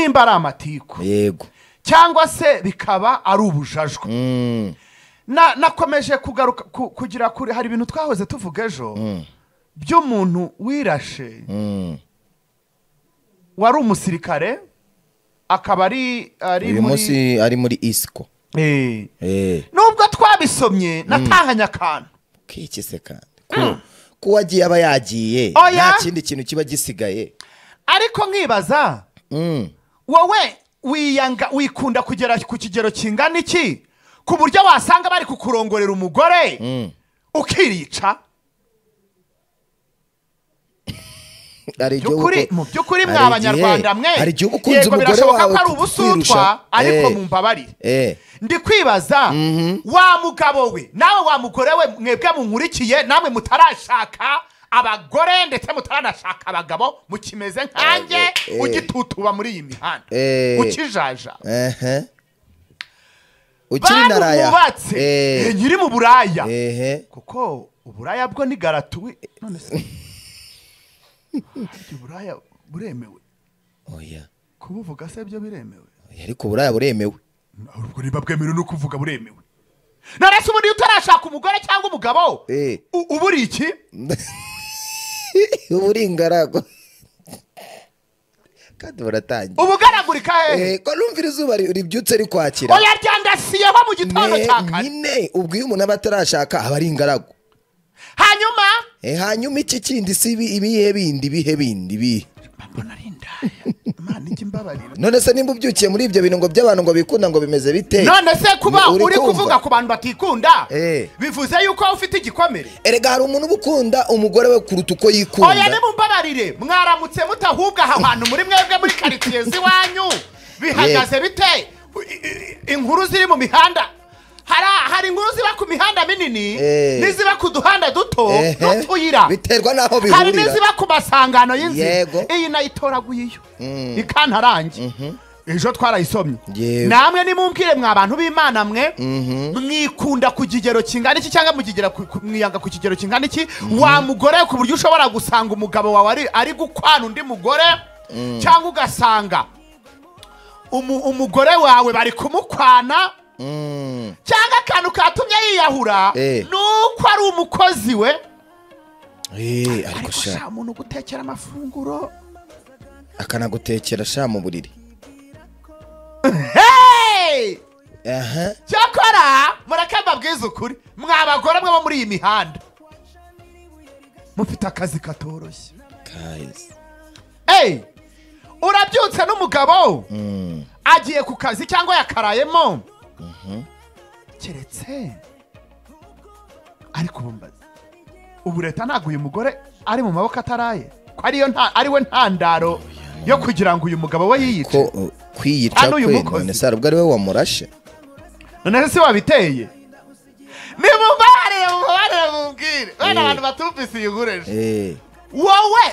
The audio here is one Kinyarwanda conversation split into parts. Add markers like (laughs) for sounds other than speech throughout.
nimba ari amatiku yego. Cyangwa se bikaba ari ubujajwa. Mm, Na- nakomeje kugaruka ku- kugira kure hari ibintu twahoze tuvuga ejo. By'umuntu wirashe mm. wari umusirikare akaba ari ari uyu munsi ari muri isiko Eh. Eh, nubwo twabisomye natahanye akantu. Kiki se kandi? Ko uwagiye aba yagiye nta kindi kintu kiba gisigaye. Ariko nkibaza Mm. Wowe wiyanga wikunda kugera ku kigero kingana iki? Ku buryo wasanga bari kukurongorera umugore Mm. ukirica. (laughs) Mu by'ukuri mwa abanyarwanda mwe. yego birashoboka ko ari ubusutwa ariko Eh. mumbabarire. Eh, ndi kwibaza wa mugabo we nawe wa mugore we mwebwe munkurikiye namwe mutarashaka abagore ndetse mutaranashaka abagabo mukimeze nkanjye Eh, eh. ugitutuba muri iyi mihanda. Eh. ukijaja ukiri bantu naraya bubatse Eh, eh, nyiri mu buraya. Kuko uburaya bwo ni garatuwi none se uburaya buremewe. Oya kubuvuga se byo biremewe? Oya, ariko uburaya buremewe. Ubwo niba bwemewe no kuvuga buremewe. None se ubundi utarashaka umugore cyangwa umugabo? Eh. u- uba uri iki? (laughs) (laughs) uba uri ingaragu. Kandi buratangiye. Uba ugaragurika hehe Eh, ko numvira izuba ri- ribyutse rikwakira oya ryandasiyeho mu gitondo cya kare nyine ubwo iyo umuntu aba atarashaka aba ari ingaragu. Hanyuma? Eh, hanyuma iki kindi si ibi- ibihe bindi ibihe bindi ibihe. None se nimba ubyukiye muri ibyo bintu ngo by'abantu ngo bikunda ngo bimeze bite? None se kuba Uri kuvuga ku bantu batikunda Eh. bivuze yuko ufite igikomere? Erega hari umuntu uba ukunda umugore we kuruta uko oya yikunda nimumbabarire. Mwaramutse mutahubwa aha hantu muri mwebwe muri karitsiye z'iwanyu (laughs) bihagaze bite? I- i- inkuru ziri mu mihanda. Hari hari inkuru ziba ku mihanda minini Eh. n'iziba ku duhanda duto n'utuyira biterwa n'aho hari bihurira. n'iziba ku masangano y'inzira iyi nayitoraguye iyo ikantarange ejo twarayisomye. Namwe nimumbwire mwa bantu b'imana mwe. Mwikunda ku kigero kingana iki cyangwa mwiyanga ku kigero kingana iki? Wa mugore ku buryo ushobora gusanga umugabo wawe ari, ari gukwana undi mugore cyangwa ugasanga umu- umugore wawe bari kumukwana Mm. Cyangwa akantu katumye yiyahura Eh. ni uko ari umukozi we. Eh, ariko sha. umuntu gutekera amafunguro. Akanagutekera sha mu buriri. Cyakora mureke mbabwize ukuri. Mwa bagore mwe bo muri iyi mihanda. Mufite akazi katoroshye. Urabyutse n'umugabo. Mm. agiye ku kazi cyangwa yakarayemo? Keretse ariko ubu ubu leta ntabwo uyu mugore ari mu maboko ataraye. Ko ariyo nta ari we ntandaro yo kugira ngo uyu mugabo we yiyice kwiyica kwe none se ubwo ariwe wamurashe? None se wabiteye? Nimumbarire mubare mubwire. Wenda Eh. abantu batumvise iyi Eh, wowe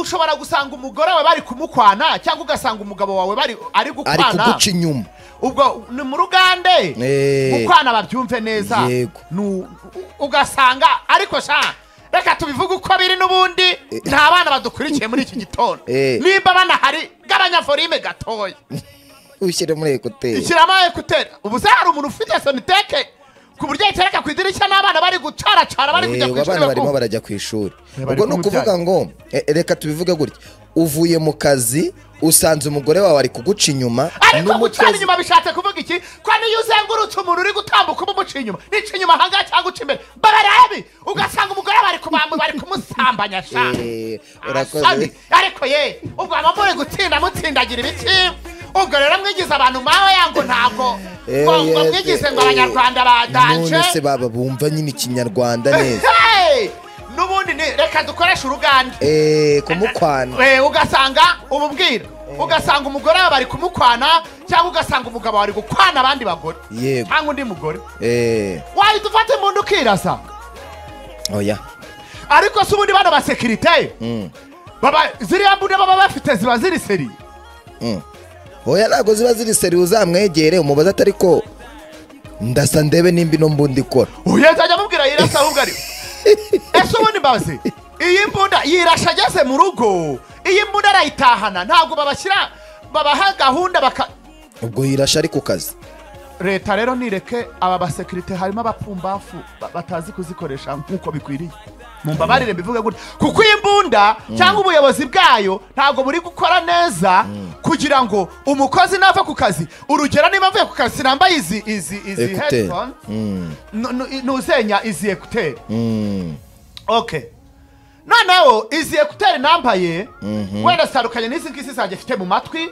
ushobora gusanga umugore wawe bari kumukwana cyangwa ugasanga umugabo wawe bari ari ari gukwana kuguca inyuma. Ubwo ni mu rugande. Eh. gukwana babyumve neza. Ugasanga ariko sha reka tubivuge uko biri n'ubundi. Nta bana badukurikiye muri iki gitondo. (laughs) Eh. nimba banahari gabanya gatoya. (laughs) Ushyire muri ekuteri. Ishyiramo ekuteri. Ubu se hari umuntu ufite soniteke ku buryo yitereka ku idirishya n'abana bari gucaracara bari kujya ku abana ishuri barimo bakumva. barajya ku ishuri. Ubwo ni ukuvuga ngo eh, reka tubivuge gutya. Uvuye mu kazi usanze umugore wawe ari kuguca inyuma ariko gucana inyuma bishatse kuvuga iki? Ko niyo uzengurutse umuntu uri gutambuka uba umuca inyuma? Nica inyuma ahangaha cyangwa uca imbere? Bararabi ugasanga umugore bari kumusambanya sha. Eh. Asani, ariko ye ubwo aba muri gutsinda mutsindagira ibiki? Ubwo rero mwigize abantu mawe yango ntabwo. Eh, ngo mwigize eh, ngo abanyarwanda badanje. none se baba bumva nyine ikinyarwanda neza! N'ubundi reka dukoreshe uruganda. Eh, kumukwana. Eh, ugasanga umubwira. Ugasanga umugore we bari kumukwana cyangwa ugasanga umugabo bari gukwana abandi bagore. Yego. cyangwa undi mugore. Eh, wahita ufata imbunda ukirasa? Oya ariko se ubundi bano basekirite Mm, baba ziriya mbunda baba bafite ziba ziri seri. Mm. oya ntabwo ziba ziri seri uzamwegere umubaze atari ko ndasa ndebe nimba ino mbunda ikora. Uyenze ajya amubwira yirasa ahubwo ari ese ubundi mbazi iyi mbunda yirasha ageze mu rugo. Iyi mbunda arayitahana. Ntabwo babashyira babaha gahunda baka ubwo yirashe ari ku kazi. Leta rero nireke aba basekirite harimo abapfumbafu ba- batazi kuzikoresha nk'uko bikwiriye. Mumbabarire mbivuge gutya kuko iyi mbunda cyangwa ubuyobozi bwayo ntabwo buri gukora neza kugira ngo umukozi nava ku kazi. Urugero niba avuye ku kazi nambaye izi izi izi headphone Mm, ntuzenya izi ekuteri mm, okay. Noneho izi ekuteri nambaye wenda zitandukanye n'izi ngizi zanjye mfite mu matwi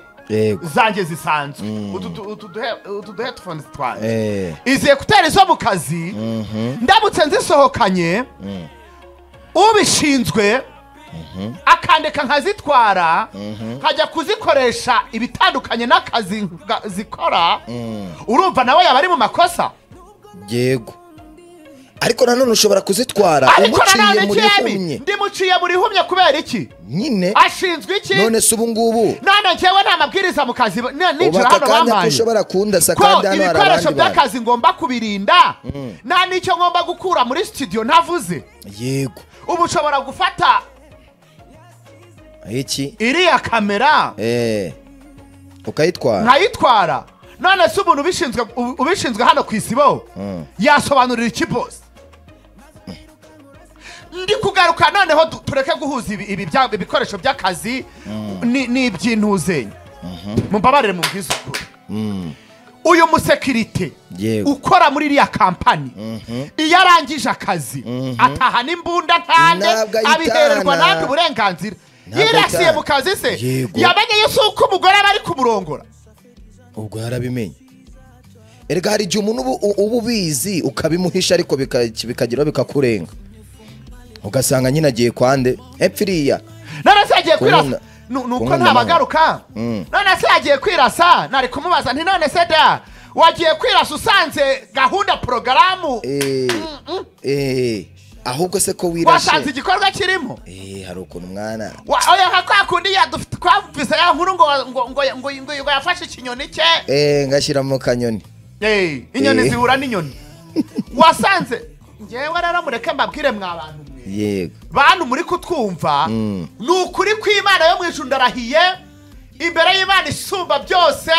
zanjye zisanzwe. Utu du- utu duhe- utu du headphones twanjye Eh, izi ekuteri zo mu kazi ndamutse nzisohokanye ubishinzwe akandika nkazitwara nkajya kuzikoresha ibitandukanye n'akazi zikora urumva nawe yaba ari mu makosa? Yego. Ariko nanone ushobora kuzitwara. Umuciye muri humye. ndimuciye muri humye kubera iki? Nyine. Ashinzwe iki? None se ubu ngubu. None njyewe nta mabwiriza mu kazi ninjira hano bampaye ushobora kundasa kandi hano hari abandi bantu. by'akazi ngomba kubirinda? Nta n'icyo ngomba gukura muri studio ntavuze. Yego. Ubu ushobora gufata iki? iriya kamera? Eee ukayitwara. Nkayitwara. None se umuntu ubishinzwe ubishinzwe hano ku isibo? Mm. yasobanurira iki bose ndi kugaruka noneho tureke guhuza ibi, ibikoresho by'akazi ni- n'iby'intuzenya mumbabarire mu bwisukure Mm, uyu musekirite ukora muri iriya kampani iyo arangije akazi atahana imbunda ntande Ntabwo ayitahana. abihererwa nande uburenganzira Ntabwo yirasiye mu kazi se yamenye yuko umugore aba ari kumurongora. Ubwo yarabimenye. Erega hari igihe umuntu uba- ubizi ukabimuhisha ariko bika- bikageraho bikakurenga. Ugasanga nyine agiye kwande hepfo iriya. None se yagiye kwirasa? Nuko ntabagaruka Mm. none se yagiye kwirasa? Nari kumubaza nti none se da wagiye kwirasa usanze gahunda porogaramu? Eh, eh, ahubwo se ko wasanze wirashe igikorwa kirimo? Eh, hari ukuntu umwana Wa- oya nka kwa kundi yadufite twumvise ya nkuru ngo ngo ngo ngo yafashe ikinyoni cye Eh, ngashyira mu kanyoni. Eh, inyoni Eh. zihura n'inyoni. (laughs) Wasanze ngewe rero mureke mbabwire mwa bantu. Yego. Bantu muri kutwumva Mm. ni ukuri kw'imana yo mu ijuru ndarahiye imbere y'imana isumba byose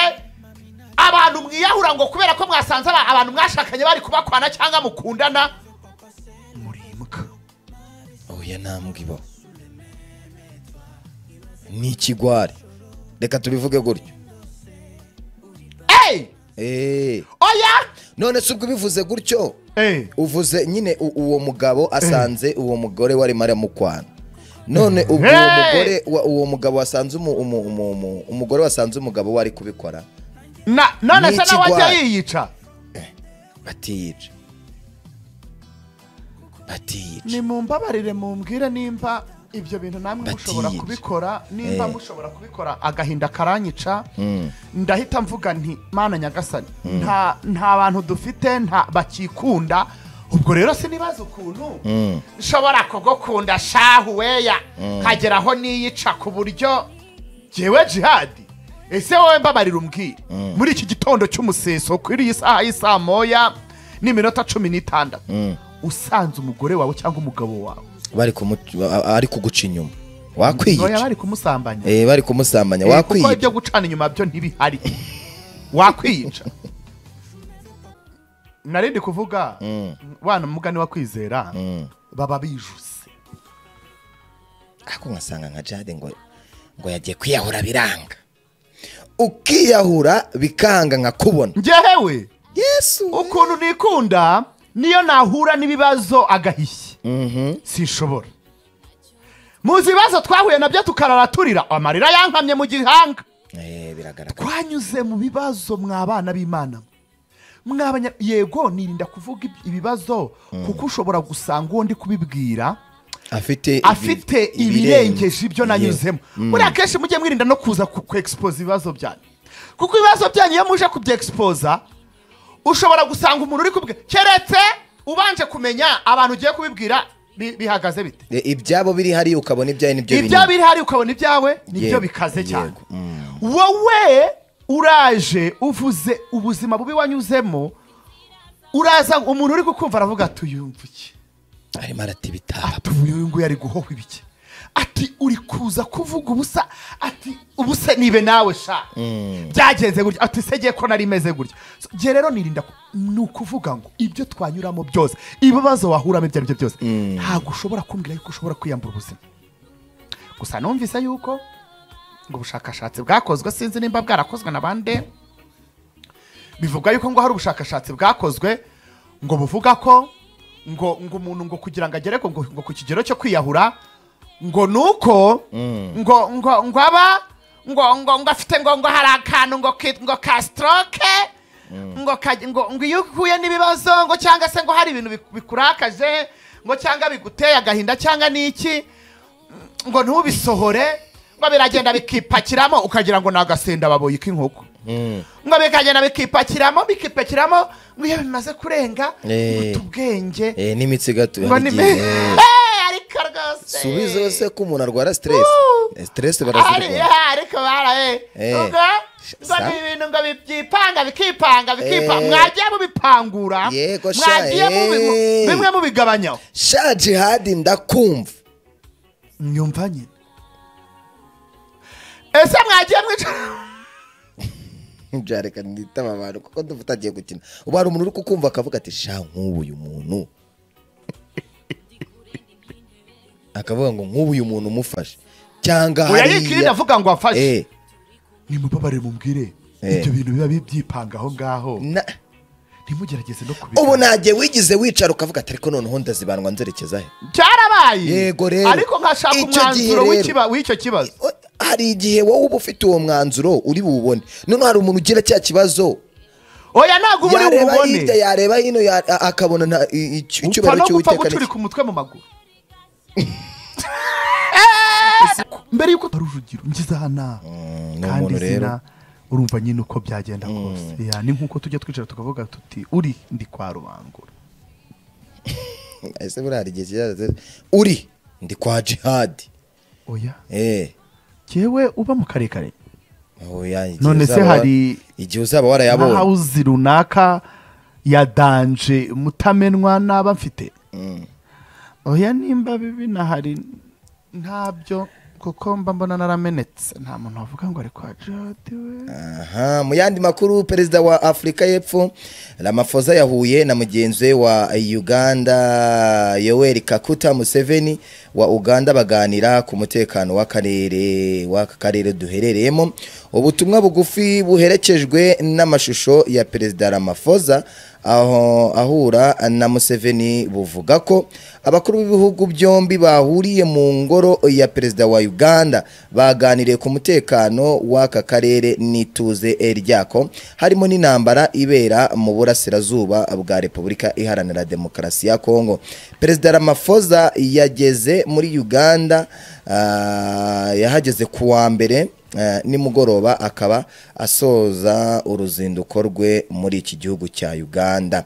abantu mwiyahura ngo kubera ko mwasanze aba- abantu mwashakanye bari kubakwana cyangwa mukundana murimbwa oya ntambwe ibaho ni ikigwari reka tubivuge gutyo. Eyi Eh, oya! None se ubwo ubivuze gutyo. Uvuze nyine uwo mugabo asanze uwo mugore warimo aramukwana none ubwo uwo mugore wa- uwo mugabo wasanze umu- umu- umu- umu- umugore wasanze umugabo we ari kubikora. Na none Ni se nawe ajya yiyica? Batiyica batiyica nimumbabarire mumbwire nimba ibyo bintu namwe mushobora kubikora nimba Eh. mushobora kubikora agahinda karanyica. Mm. ndahita mvuga nti mana nyagasani nta nta bantu dufite nta bakikunda. Ubwo rero sinibaza ukuntu. Mm. nshobora kugukunda shahu weya. Nkagera aho niyica ku buryo jyewe jihadi ese wowe mbabarira umbwire muri iki gitondo cy'umuseso kuri iyi saha y'isaa moya n'iminota cumi n'itandatu. Usanze umugore wawe cyangwa umugabo wawe. Bari kuguca inyuma. Wakwiyica bari kumusambanya. Eh, bari kumusambanya. Eh, kuko ibyo wakwiyica gucana inyuma byo ntibihari. Wakwiyica narindi kuvuga Mm. wana mugani wa kwizera Mm. baba bijuse. Ariko ngasanga nka jade ngo ngo yagiye kwiyahura biranga. Ukiyahura bikanga nkakubona njyewe? Yesu. Ukuntu nikunda niyo nahura n'ibibazo agahishya. Sinshobora muzi ibibazo twahuye na byo tukarara turira. Amarira yankamye mu gihanga. Eh, twanyuze mu bibazo mwabana b'imana. Mwabanya yego nirinda kuvuga ib- ibibazo kuko ushobora gusanga uwo ndi kubibwira. Afite ibi- afite ibirengeje ibyo nanyuzemo. Buriya akenshi mujye mwirinda no kuza ku kwegisipoza ibibazo byanyu. Kuko ibibazo byanyu iyo muje kubyegisipoza ushobora gusanga umuntu uri kubwira keretse ubanje kumenya abantu ugiye kubibwira bi- bihagaze bite? Eh, ibyabo biri hariya ukabona ibyawe ni byo ibyo binini. biri hari ukabona ibyawe ni byo bikaze cyane. Mm. wowe uraje uvuze ubuzima bubi wanyuzemo uraza umuntu uri kukumva aravuga iki? Arimo arata ibitaba ati uyu nguyu ari guhohwa ibiki? Ati uri kuza kuvuga ubusa. Ati ubuse nibe nawe sha. Byagenze gutya. Ati se ko nari meze gutya? So, jye rero nirinda ni ukuvuga ngo ibyo twanyuramo byose ibibazo wahuramo ibyo ari byo byose ntabwo ushobora kumbwira yuko ushobora kwiyambura ubuzima. Gusa numvise yuko ngo ubushakashatsi bwakozwe sinzi nimba bwarakozwe na bande bivuga yuko ngo hari ubushakashatsi bwakozwe ngo buvuga ko ngo ngo umuntu ngo kugira ngo agere ngo ku kigero cyo kwiyahura ngo nuko ngo ngo ngo aba ngo ngo ngo afite ngo ngo hari akantu ngo ki- ngo ka stroke ngo ngo ngo iyo uhuye n'ibibazo ngo cyangwa se ngo hari ibintu biku- bikurakaje ngo cyangwa biguteye agahinda cyangwa n'iki? Ngo ntubisohore ngo biragenda bikipakiramo ukagira ngo ni agasenda baboye k'inkoko ngo bikagenda bikipakiramo bikipakiramo ngo iyo bimaze kurenga Eh. ngo ubwenge Eh, n'imitsi gato ngo ni ariko rwose subizo se ko umuntu arwara stress Ari- barazirwara ariko baraye ubwo ngo ni ibintu ngo byipanga bikipanga bikipanga mwagiye mubipangura mwagiye bimwe mubigabanyaho sha jihadi ndakumva nyumva nyine ese mwagiye mwicara byareka nitaba abantu kuko ndumva utagiye gukina. Ubu hari umuntu uri kukumva akavuga ati sha nk'ubu uyu muntu. Akavuga ngo nk'ubu uyu muntu umufashe cyangwa hariya. avuga ngo afashe. Eh, nimubabarire mumbwire Eh. ibyo bintu biba byipanga aho ngaho. Na- ntimugerageze no kubikora. Ubu ntagiye wigize wicara ukavuga ati ariko noneho ndazibandwa nzerekeza he? Cyarabaye. Yego rero. ariko nkashaka umwanzuro w'icyo kibazo. Hari igihe wowe uba ufite uwo mwanzuro uri buwubone noneho hari umuntu ugira cya kibazo. Oya ntabwo uba uri yareba bubone. hirya yareba hino akabona nta- i- i- upfa icyubahiro no gupfa cy'uwiteka gucurika umutwe mu maguru. Mbere y'uko ari urugero ngize hana ni kandi izina urumva nyine uko byagenda kose. Ya, ni nk'uko tujya twicara tukavuga tuti uri ndi kwa rubangura. (laughs) Ese buriya hari igihe kizaza uri ndi kwa jihadi oya. Eh. Jyewe uba mu karekare none se hari igihe uzaba warayabonye. Hawuzi runaka ya danje mutamenwa n'aba mfite. Mm. Oya nimba bibi nahari ntabyo kuko mba mbona naramenetse. Nta muntu wavuga ngo ari kwa jihadi we. Aha mu yandi makuru perezida wa afurika y'epfo ramaphosa yahuye na mugenzi we wa uganda yoweri kakuta museveni wa uganda baganira ku mutekano w'akarere w'aka karere duherereyemo. Ubutumwa bugufi buherekejwe n'amashusho ya perezida ramaphosa aho ahura na museveni buvuga ko abakuru b'ibihugu byombi bahuriye mu ngoro ya perezida wa uganda. Baganiriye ku mutekano w'aka karere n'ituze ryako harimo n'intambara ibera mu burasirazuba bwa repubulika iharanira demokarasi ya kongo perezida ramaphosa yageze muri uganda ah, yahageze ku wa mbere nimugoroba akaba asoza uruzinduko rwe muri iki gihugu cya uganda.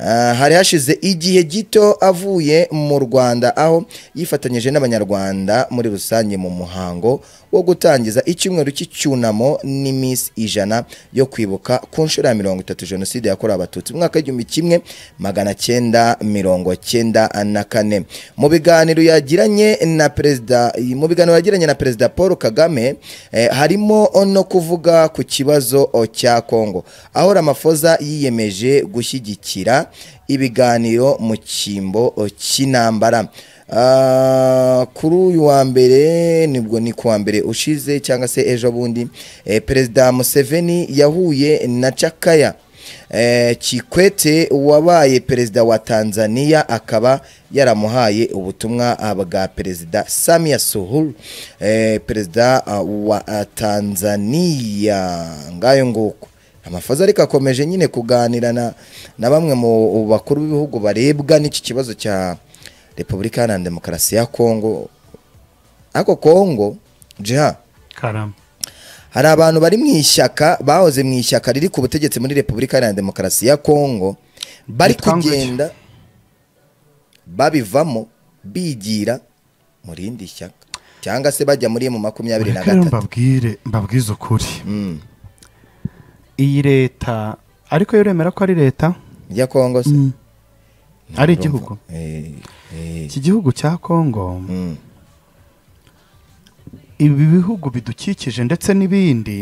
Ah, hari hashize igihe gito avuye mu rwanda aho yifatanyije n'abanyarwanda muri rusange mu muhango wo gutangiza icyumweru cy'icyunamo n'iminsi ijana yo kwibuka ku nshuro ya mirongo itatu jenoside yakorewe abatutsi mu mwaka w'igihumbi kimwe magana cyenda mirongo cyenda na kane. Mu biganiro yagiranye na perezida mu biganiro yagiranye na perezida paul kagame eh, harimo no kuvuga ku kibazo cya kongo aho ramaphosa yiyemeje gushyigikira ibiganiro mu cyimbo cy'intambara. Kuri uyu wa mbere ni bwo ni ku wa mbere ushize cyangwa se ejo bundi eh, perezida museveni yahuye na cakaya eh, kikwete wabaye perezida wa tanzania akaba yaramuhaye ubutumwa ah, bwa perezida samia suhuru eh, perezida ah, wa ah, tanzania. Ngayo nguko. Amafoza ariko akomeje nyine kuganira na bamwe mu bakuru b'ibihugu barebwa n'iki kibazo cya repubulika iharanira demokarasi ya kongo ariko kongo jiha karama hari abantu bari mu ishyaka bahoze mu ishyaka riri ku butegetsi muri repubulika iharanira demokarasi ya kongo bari kugenda babivamo bigira mu rindi shyaka. Cyangwa se bajya muri mu makumyabiri na gatatu. mbabwire mbabwize ukuri. Mm. iyi leta ariko yo uremera ko ari leta? Ya kongo se? Mm. Ari igihugu iki gihugu cya kongo ibi bihugu bidukikije ndetse n'ibindi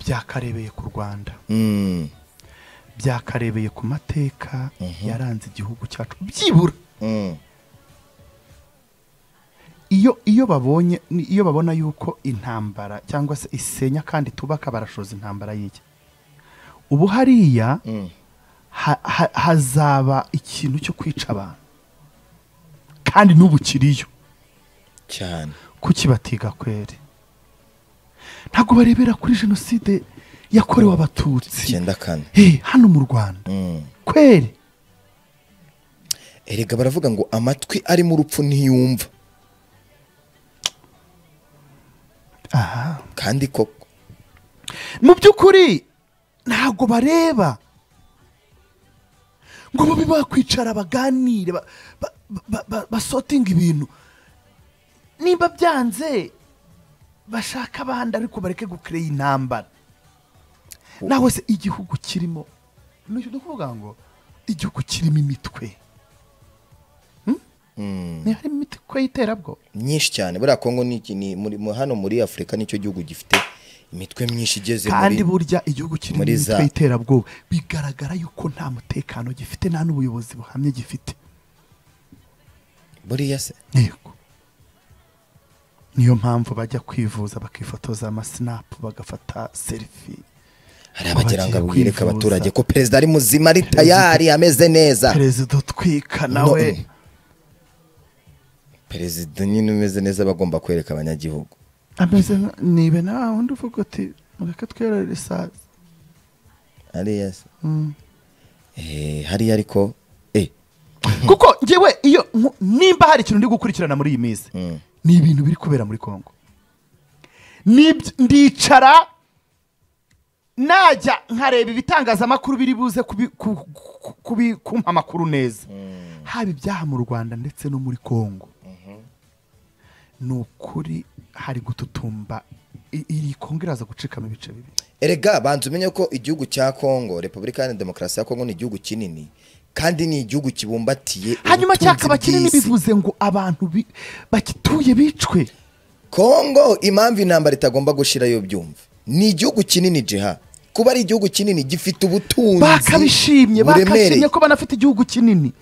byakarebeye ku rwanda byakarebeye ku mateka yaranze igihugu cyacu byibura iyo iyo babonye iyo babona yuko intambara cyangwa se isenya kandi tubaka barashoza intambara y'iki ubu hariya ha- ha- hazaba ikintu cyo kwica abantu. Kandi n'ubu kiriyo. Cyane. Kuki batiga kweri? Ntabwo barebera kuri jenoside yakorewe abatutsi. Icyenda kane. Eh, hano mu rwanda. Mm. kweri? Erega baravuga ngo amatwi arimo urupfu ntiyumva. Aha. Kandi koko. Mu by'ukuri ntabwo bareba ngo babe bakwicara baganire ba- ba- ba- ba- basotinga ibintu. Niba byanze bashaka abandi ariko bareke gukereye intambara nawe se igihugu kirimo ni ukuvuga ngo igihugu kirimo imitwe. Mm. ni harimo imitwe y'iterabwoba. Myinshi cyane. Buriya kongo hano muri afurika ni cyo gihugu gifite imitwe myinshi igeze kandi burya igihugu kirimo imitwe y'iterabwoba. Bigaragara yuko nta mutekano gifite nta n'ubuyobozi buhamye gifite. Buriya se? Yego. Niyo mpamvu bajya kwivuza bakifotoza amasinapu bagafata serifi hari abagira ngo kwivuza. abaturage ko perezida ari muzima ari tayari ameze neza. Perezida utwika nawe perezida nyine umeze neza bagomba kwereka abanyagihugu. Ameze nibe nawe undi uvuga uti mureke twerere isazi hariya se Mm. Eh, hariya ariko eh. (laughs) Kuko ngewe iyo nimba hari ikintu ndi gukurikirana muri iyi minsi mm. ni ibintu biri kubera muri congo. Ndicara najya nkareba ibitangazamakuru biri buze kubi- ku- ku- kubi- kumpa amakuru neza. Haba ibyaha mu rwanda ndetse no muri congo. Ni ukuri hari gututumba. Iri kongo iraza gucikamo ibice bibiri erega banza umenye ko igihugu cya kongo repubulika iharanira demokarasi ya kongo ni igihugu kinini kandi ni igihugu kibumbatiye hanyuma cyakaba kinini bivuze ngo abantu bagituye bicwe. Kongo impamvu intambara itagomba gushirayo byumva. Ni igihugu kinini jiha. Kuba ari igihugu kinini gifite ubutunzi bakabishimye bakashimye ko banafite igihugu kinini.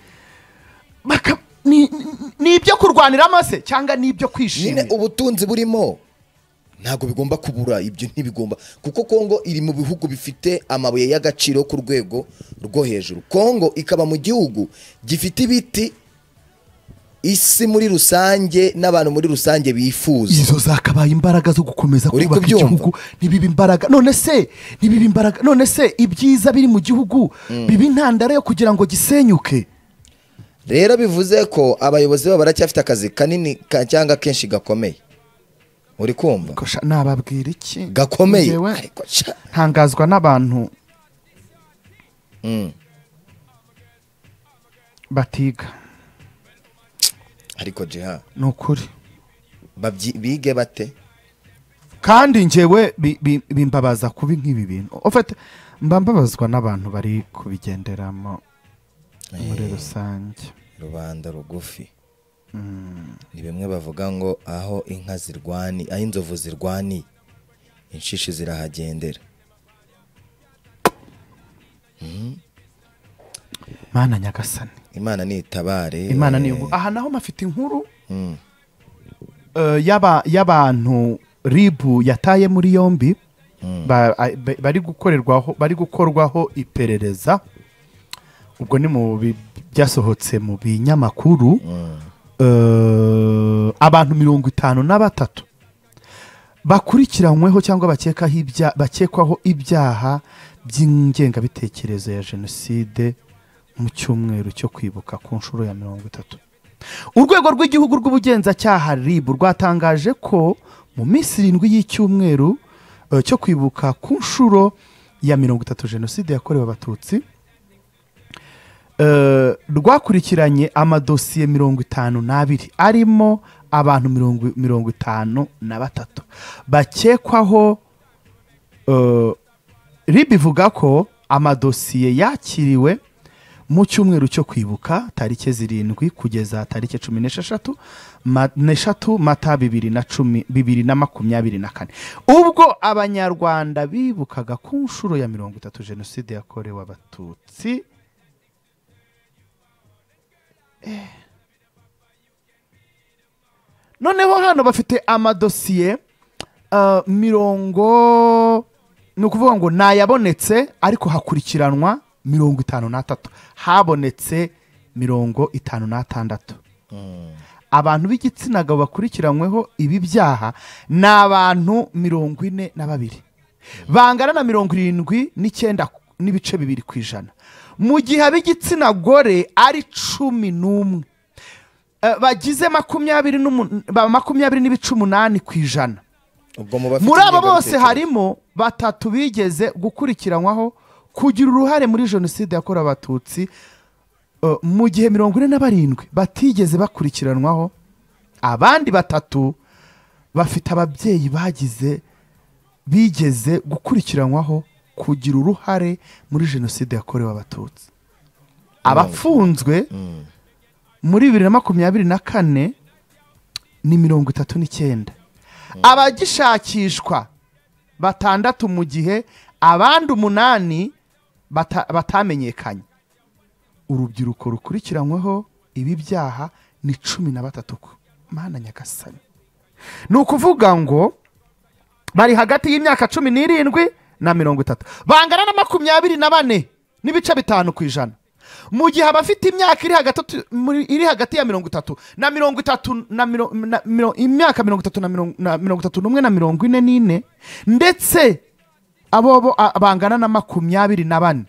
Ni ibyo kurwaniramo se cyangwa ni ibyo kwishimira ubutunzi burimo. Ntabwo bigomba kubura ibyo ntibigomba. Kuko kongo iri mu bihugu bifite amabuye y'agaciro ku rwego rwo hejuru. Kongo ikaba mu gihugu gifite ibiti isi muri rusange n'abantu muri rusange bifuza. Izo zakabaye imbaraga zo gukomeza kubaka igihugu. Ntibibe imbaraga. None se ntibibe imbaraga. None se ibyiza biri mu gihugu biba intandaro yo kugira ngo gisenyuke? Rero bivuze ko abayobozi babo baracyafite akazi kanini ka- cyangwa kenshi gakomeye. Uri kumva? Nababwira iki? Gakomeye? Ntangazwa n'abantu Mm. batiga. Ariko jiha ni ukuri bige bate? Kandi bi- bimbabaza kubi nk'ibi bintu. Ufite mba mbabazwa n'abantu bari kubigenderamo. Muri rusange. Rubanda rugufi. Ni bimwe bavuga ngo aho inka zirwani aho inzovu zirwaniye inshishi zirahagendera. Mana nyagasani. Imana nitabare imana ni aha naho mafite inkuru. Mm, eh, y'aba- y'abantu ribu yataye muri yombi ba- a- ba- bari gukorerwaho bari gukorwaho iperereza. Ubwo ni mu byasohotse mu binyamakuru Eh, abantu mirongo itanu na batatu. Bakurikiranyweho cyangwa bakekwaho ibyaha by'ingengabitekerezo ya jenoside mu cyumweru cyo kwibuka ku nshuro ya mirongo itatu. Urwego rw'igihugu rw'ubugenzacyaha rib rwatangaje ko mu minsi irindwi y'icyumweru eh, cyo kwibuka ku nshuro ya mirongo itatu jenoside yakorewe abatutsi rwakurikiranye amadosiye mirongo itanu n'abiri arimo abantu mirongo itanu na batatu bakekwaho eh, rib ivuga ko amadosiye yakiriwe mu cyumweru cyo kwibuka tariki zirindwi kugeza tariki cumi n'esheshatu n'eshatu mata bibiri na cumi bibiri na makumyabiri na kane ubwo abanyarwanda bibukaga ku nshuro ya mirongo itatu jenoside yakorewe abatutsi Eh. Noneho hano bafite amadosiye ah, mirongo ni ukuvuga ngo nayabonetse ariko hakurikiranwa mirongo itanu n'atatu. Habonetse mirongo itanu n'atandatu. Abantu b'igitsina gabo bakurikiranyweho ibi byaha ni abantu mirongo ine na babiri. Bangana na mirongo irindwi n'icyenda n'ibice bibiri ku ijana. Mu gihe ab'igitsina gore ari cumi n'umwe. Eh, bagize makumyabiri makumyabiri n'ibice umunani ku ijana. Muri abo bose harimo batatu bigeze gukurikiranwaho kugira uruhare muri jenoside yakorewe abatutsi uh, mu gihe mirongo ine na barindwi batigeze bakurikiranwaho abandi batatu bafite ababyeyi bagize bigeze gukurikiranwaho kugira uruhare muri jenoside yakorewe abatutsi. Abafunzwe Mm. muri bibiri na makumyabiri na kane ni mirongo itatu n'icyenda. Abagishakishwa batandatu mu gihe abandi umunani bata- batamenyekanye. Urubyiruko rukurikiranyweho ibi byaha ni cumi na batatu ku mana nyagasani. Ni ukuvuga ngo bari hagati y'imyaka cumi n'irindwi na mirongo itatu. Bangana na makumyabiri na bane n'ibice bitanu ku ijana. Mu gihe abafite imyaka iri hagati iri hagati ya mirongo itatu na mirongo itatu na miro- na miro- imyaka mirongo itatu na mirongo mirongo itatu n'umwe na mirongo ine n'ine ndetse abo bo bangana na makumyabiri na bane.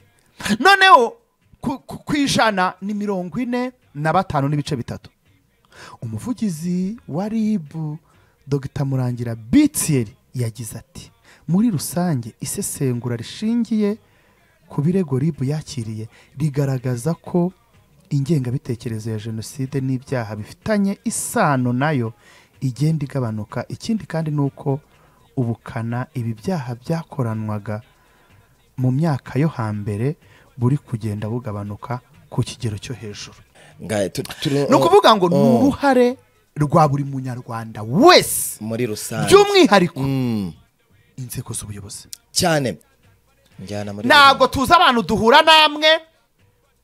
Noneho ku ijana ni mirongo ine na batanu n'ibice bitatu. Umuvugizi wa ribu dogita murangira bitiyeri yagize ati muri rusange isesengura rishingiye ku birego ribu yakiriye rigaragaza ko ingengabitekerezo ya jenoside n'ibyaha bifitanye isano na yo igenda igabanuka. Ikindi kandi ni uko ubukana ibi byaha byakoranwaga mu myaka yo hambere buri kugenda bugabanuka ku kigero cyo hejuru. Ni ukuvuga ngo ni Oh. uruhare rwa buri munyarwanda wese. Muri rusange. By'umwihariko. Mm. Inzego z'ubuyobozi. Cyane. Njyana muri ntabwo tuzi abantu duhura namwe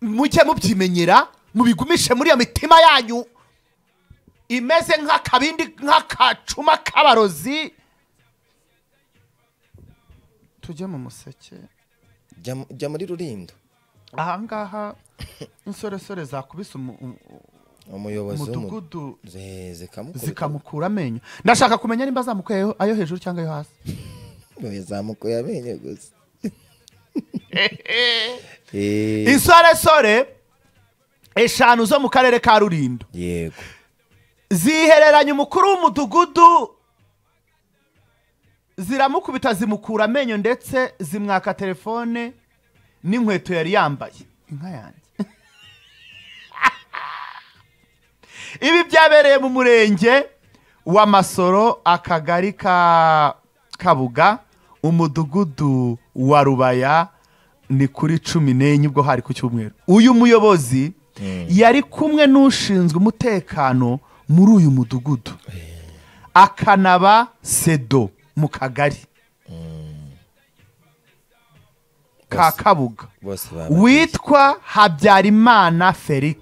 mujye mubyimenyera mubigumishe muri iyo mitima yanyu. Imeze nk'akabindi nk'akacuma k'abarozi. Tujye mu museke. Jya mu- jya muri rurindo ahangaha insoresore zakubise umudugudu. Zikamukura amenyo. Ndashaka kumenya nimba zamukuye ayo- ayo hejuru cyangwa ayo hasi. (laughs) Oya, zamukuye amenyo gusa. (laughs) Eh, insoresore eshanu zo mu karere ka rurindo yego. Zihereranya umukuru w'umudugudu ziramukubita zimukura amenyo ndetse zimwaka telefone n'inkweto yari yambaye. Inka yanjye. (laughs) Ibi byabereye mu murenge wa masoro akagari ka kabuga. Umudugudu wa rubaya ni kuri cumi n'enye ubwo hari ku cyumweru. Uyu muyobozi yari kumwe n'ushinzwe umutekano muri uyu mudugudu. Akanaba sedo mu kagari. Ka kabuga. witwa habyarimana felix.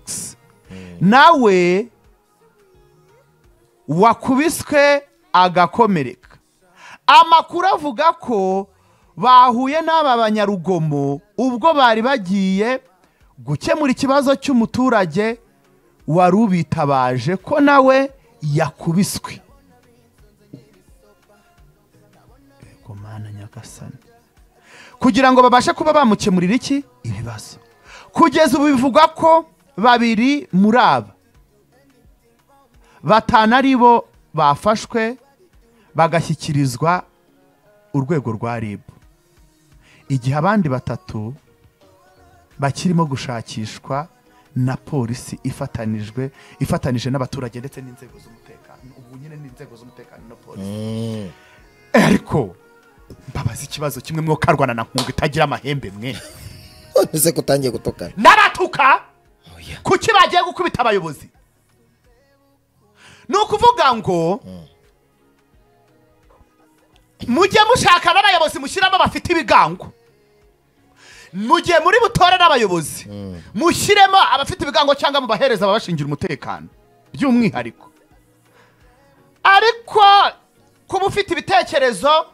Nawe wakubiswe agakomereka. Amakuru avuga ko bahuye n'aba banyarugomo ubwo bari bagiye gukemura ikibazo cy'umuturage wari ubitabaje ko nawe yakubiswe. Kugira ngo babashe kuba bamukemurira iki? Ibibazo. Kugeza ubu bivugwa ko babiri muri aba. Batanu ari bo bafashwe bagashyikirizwa urwego rwa rib. Igihe abandi batatu bakirimo gushakishwa na polisi ifatanijwe ifatanije n'abaturage ndetse n'inzego z'umutekano. Ubu nyine n'inzego z'umutekano na polisi. Mm. ariko mbabaza ikibazo kimwe mwo karwana na nkungu itagira amahembe mwe. (laughs) None se kutangiye gutukana. N'abatuka oya kuki bagiye gukubita abayobozi? Ni ukuvuga ngo mujye mushaka n'abayobozi mushyiramo bafite ibigango. Mu gihe muri butore n'abayobozi mushyiremo abafite ibigango cyangwa mubahereza ababashingira umutekano. By'umwihariko. Ariko kuba ufite ibitekerezo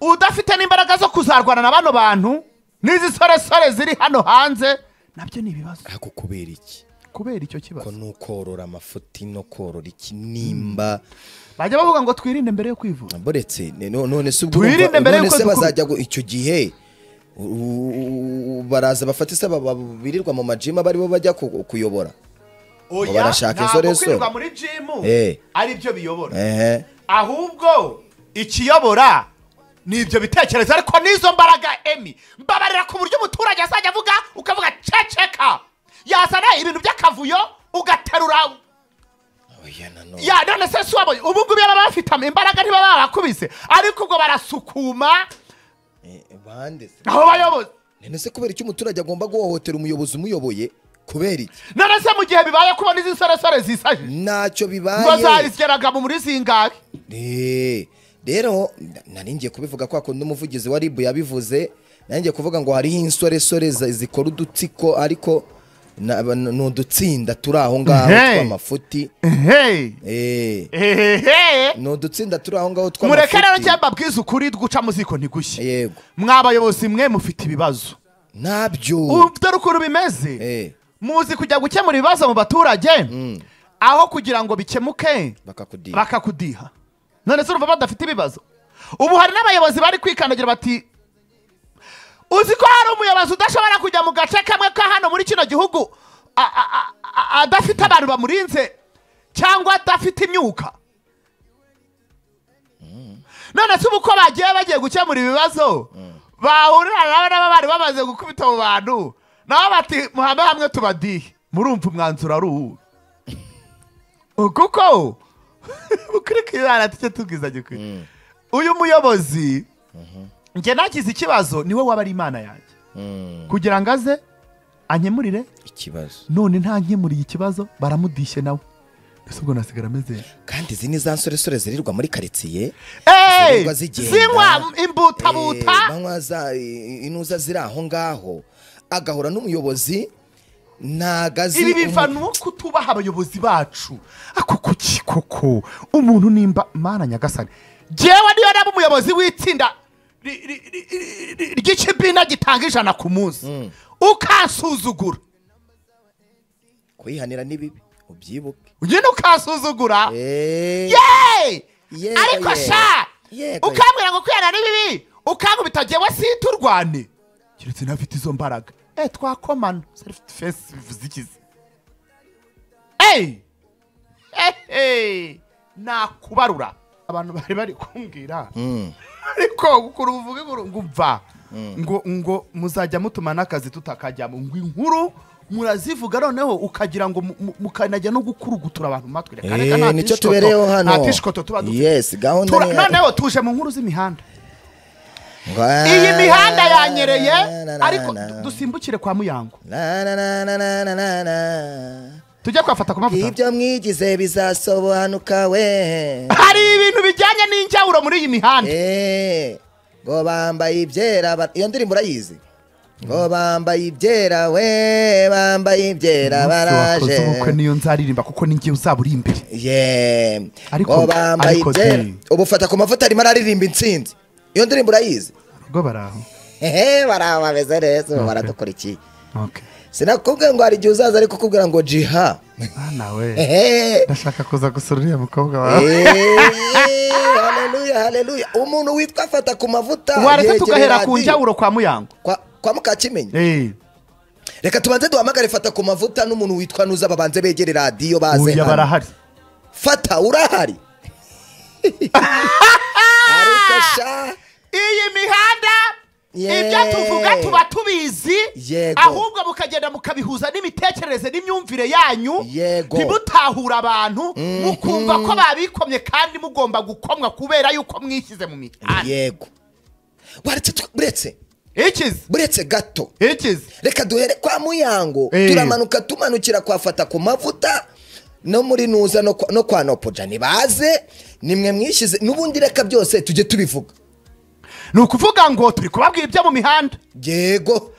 udafite n'imbaraga zo kuzarwana na bano bantu n'izi soresore ziri hano hanze na byo ni ibibazo. Ariko kubera iki? Kubera icyo ko kibazo. ni ukorora amafuti no korora iki? Nimba bajya bavuga ngo twirinde mbere yo kwivuza. Buretse ne- no- none se ubwo bazajya icyo gihe? Baraza bafata se baba- birirwa mu majima bari bo bajya ku- kuyobora. Oya barashaka ntabwo insoresore. kwirirwa muri jimu Eh. ari byo biyobora. Ahubwo ikiyobora ni ibyo bitekerezo. Ariko n'izo mbaraga emi mbabarira ku buryo umuturage azajya avuga ukavuga ceceka. Yazana ibintu by'akavuyo ugaterura. Ya none se si wabonye ubu ngubu baba bafite imbaraga ntibaba babakubise ariko ubwo barasukuma. Eh, se. Aho bayobozi. None se kubera iki umuturage agomba guhohotera umuyobozi umuyoboye? Kubera iki? None se mu gihe bibaye kubona izi nsoresore zisaje ntacyo ngo bibaye zageraga mu muri zingahe? Eh, rero na- nari ngiye kubivuga kwa kundi umuvugizi wa ribu yabivuze. Nari ngiye kuvuga ngo hariho insoresore zikora udutsiko ariko ni udutsinda turi aho ngaho tw'amafuti Eh, ni udutsinda turi aho ngaho mureke rero njye tw'amafuti mbabwize ukuri guca mu ziko ntigushye. Yego. Mwabayobozi mwe mufite ibibazo. Ntabyo Ubu dore ukuntu bimeze. Eh, muzi kujya gukemura ibibazo mu baturage? Aho kugira ngo bikemuke bakakudiha. None se urumva badafite ibibazo? Ubu hari n'abayobozi bari kwikandagira bati uzi ko hari umuyobozi udashobora kujya mu gace kamwe ka hano muri kino gihugu adafite abantu bamurinze cyangwa adafite imyuka. None se ubu ko bagiye bagiye gukemura ibibazo bahurira nabo nabo bari bamaze gukubita abo bantu nabo bati muhame hamwe tubadihe. Murumva umwanzuro ari uwu? Kuko (laughs) ukuri kwibana tujye tubwizanye ukuri uyu muyobozi njye nagize ikibazo ni we waba ari imana yanjye. Mm, kugira ngo aze ankemurire. Ikibazo. None nta nkemuriye ikibazo baramudishye nawe. Mbese ubwo nasigara ameze kandi izi ni za nsoresore zirirwa muri karitsiye? Zinywa imbutabuta Eh, banywa za inuza ziri aho ngaho. Agahura n'umuyobozi ntagazi ibi biva no kutubaha abayobozi bacu. Ako kuki koko umuntu nimba mana nyagasani. Jyewe niyo naba umuyobozi w'itsinda. Ry'ikibina gitanga ijana ku munsi. Ukansuzugura kuyihanira ni bibi. Ubyibuke. Nyine ukansuzugura Eh, yeee ariko sha! Ukambwira ngo kwihana ni bibi? Ukankubita jyewe siturwane keretse ntafite izo mbaraga. Eh twakomana self defense bivuze ikizi eyi ehe nakubarura. Abantu (laughs) bari bari kumbwira. Mm. ariko ukuru uvuge ngo ngumva ngo ngo muzajya mutuma n'akazi tutakajyamo ngo inkuru murazivuga noneho ukagira ngo mu- mu- mukanajya no gukurugutura abantu mu matwi. Reka reka Eh, nicyo tubereyeho hano. nta tishikoto tuba dufite. Noneho tuje mu nkuru z'imihanda. Iyi mihanda yanyereye ariko dusimbukire kwa muyango Tujye kwafata ku mavuta. Ibyo mwigize bizasobanuka we. Hari ibintu bijyanye n'injyawuro muri iyi mihanda. Eh, ngo bambaye ibyera iyo ndirimbo urayizi? Ngo bambaye ibyera we bambaye ibyera baraje. ubukwe niyo nzaririmba kuko ni njye uzaba uri imbere. Ye Ariko- ngo bambaye ibyera. se- ubu fata ku mavuta arimo araririmba intsinzi. Iyo ndirimbo urayizi? Ubwo baraho. Hehe baraho bameze neza ubu Okay. Sinakubwiye ngo hari igihe uzaza ariko kukubwira ngo jiha. Mwana nawe ndashaka kuza gusura uriya mukobwa wawe. Eh, haleluya haleluya umuntu witwa afata ku mavuta. Wareka tugahera ku njyaburo kwa muyango. Kwa, mukakimenya mukakimenyi. Eh, reka tubanze duhamagare fata ku mavuta n'umuntu witwa nuza babanze begere radiyo baze hano. barahari. Fata urahari. (laughs) Ariko sha. Iyi mihanda ibyo tuvuga tuba tubizi ahubwo mukagenda mukabihuza n'imitekerereze n'imyumvire yanyu Yego. ntibutahure abantu mukumva ko babikomye kandi mugomba gukomwa kubera yuko mwishyize mu mihanda. Yego. Waretse tu- uretse ikize. Buretse gato. Ikize. Reka duhere kwa muyango. Eh. turamanuka tumanukira kwafata ku mavuta no muri nuza no kwa, no kwa nopoja. Nibaze nimwe mwishyize n'ubundi reka byose tujye tubivuga. Ni ukuvuga ngo turi kubabwira ibyo mu mihanda. Yego.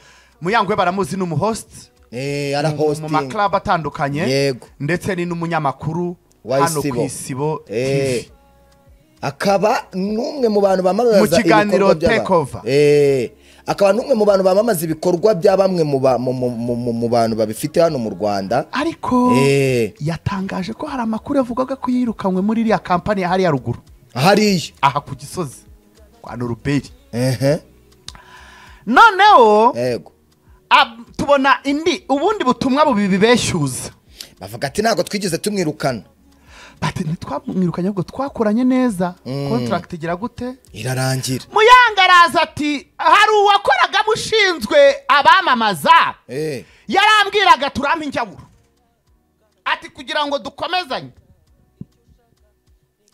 Muyango we baramuzi ni umuhosti eh mu maklabu atandukanye. Yego. ndetse ni n'umunyamakuru Wa hano ku isibo Eh, akaba n'umwe mu bantu bamamaza Mu kiganiro Over. Eh, akaba n'umwe mu bantu bamamaza ibikorwa bya bamwe mu ba- mu- mu- mu- mu- mu bantu babifite hano mu rwanda. Ariko Eh. yatangaje ko hari amakuru yavugaga ko yirukanywe muri iriya kampani ya hariya ruguru. Hariya. Aha ku gisozi. Kwa noruberi ehe. Noneho tubona indi ubundi butumwa bubi bibeshyuza. Bavuga ati ntabwo twigeze tumwirukana. Bati ntitwamwirukanye ahubwo twakoranye neza. Kontragiti igira gute? Irarangira. Muyanga araza ati hari uwakoragamo ushinzwe abamamaza? Eh, yarambwiraga turampe injyaburo ati kugira ngo dukomezanye.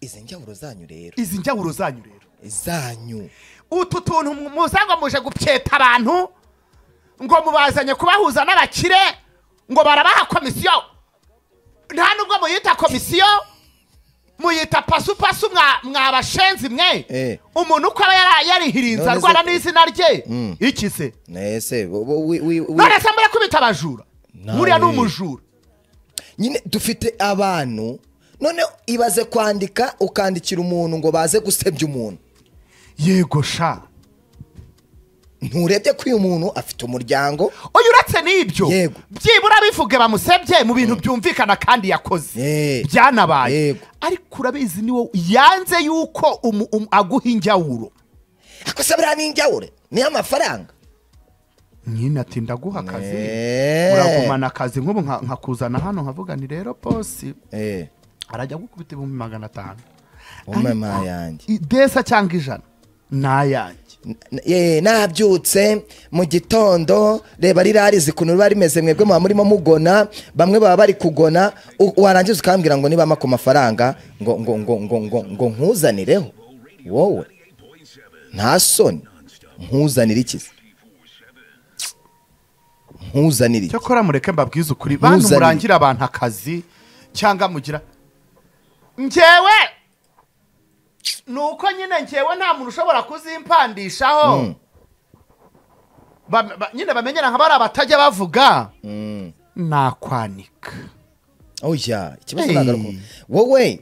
Izi njyawuro zanyu rero. Izi njyaburo zanyu rero. Zanyu utu tuntu muza ngo muje gupyeta abantu ngo mubazanye kubahuza n'abakire ngo barabaha komisiyo. Nta nubwo muyita komisiyo muyita pasupasu mwa mwabashenzi mwe. Eh. umuntu uko aba yarihirinze arwara n'izina rye Mm. iki se nese wo- wo- wi- wi- wi- none se mbere kubita abajura. Buriya ni umujura nyine dufite abantu none ibaze kwandika ukandikira umuntu ngo baze gusebya umuntu. Yego sha. Nturebye ko uyu muntu afite umuryango. Uyu uretse n'ibyo. Byibura bivuge bamusebye mu bintu byumvikana kandi yakoze. Byanabaye. Ariko urabizi ni wowe yanze yuko aguha injyawuro ako se buriya ni injyawure niyo amafaranga? Nyine ati ndaguha akazi. Eh. uragumana akazi. Nk'ubu nka- nkakuzana hano nkavuga ni rero posi Eh, arajya gukubita ibihumbi magana atanu. Desa cyangwa ijana. Ni ayanjye N- ye nabyutse mu gitondo reba ririya rizi ukuntu riba rimeze mwebwe muba murimo mugona bamwe baba bari kugona warangiza ukambwira ngo nibama ku mafaranga ngo ngo ngo ngo ngo ngo nkuzanireho wowe? Nta soni. Nkuzanire iki? Se? nkuzanire iki? Cyakora mureke mbabwize ukuri. Bantu murangira abantu akazi cyangwa mugira njyewe! Ni uko nyine njyewe nta muntu ushobora kuzimpandishaho. Mm. Nyine bamenyera nka bariya batajya bavuga. Mm. nakwanika. Oya ikibazo Hey. ntabwo wowe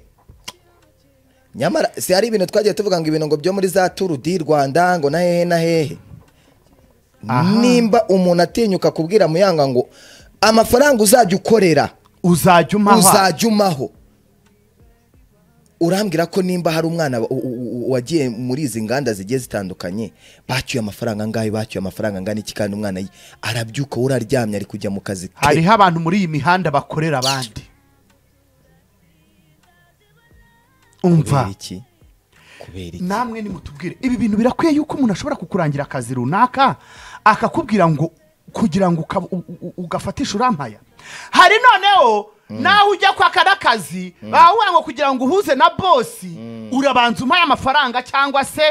nyamara si hari ibintu twagiye tuvuga ngo ibintu ngo byo muri za turu di rwanda ngo na hehe na hehe. Nimba umuntu atinyuka kubwira muyanga ngo amafaranga uzajya ukorera. Uzajya umaho. Urambwira ko nimba hari umwana wagiye muri izi nganda zigiye zitandukanye bacyuye amafaranga angahe bacyuye amafaranga angana iki kandi umwana arabyuka we uraryamye ari kujya mu kazi. Ke hariho abantu muri iyi mihanda bakorera abandi. Umva. Namwe nimutubwire. Ibi bintu birakwiye yuko umuntu ashobora kukurangira akazi runaka akakubwira ngo kugira ngo ugafatishe urampaya. Hari noneho nawe ujya kwaka n'akazi bavuga ngo kugira ngo uhuze na bosi urabanza umpaye amafaranga cyangwa se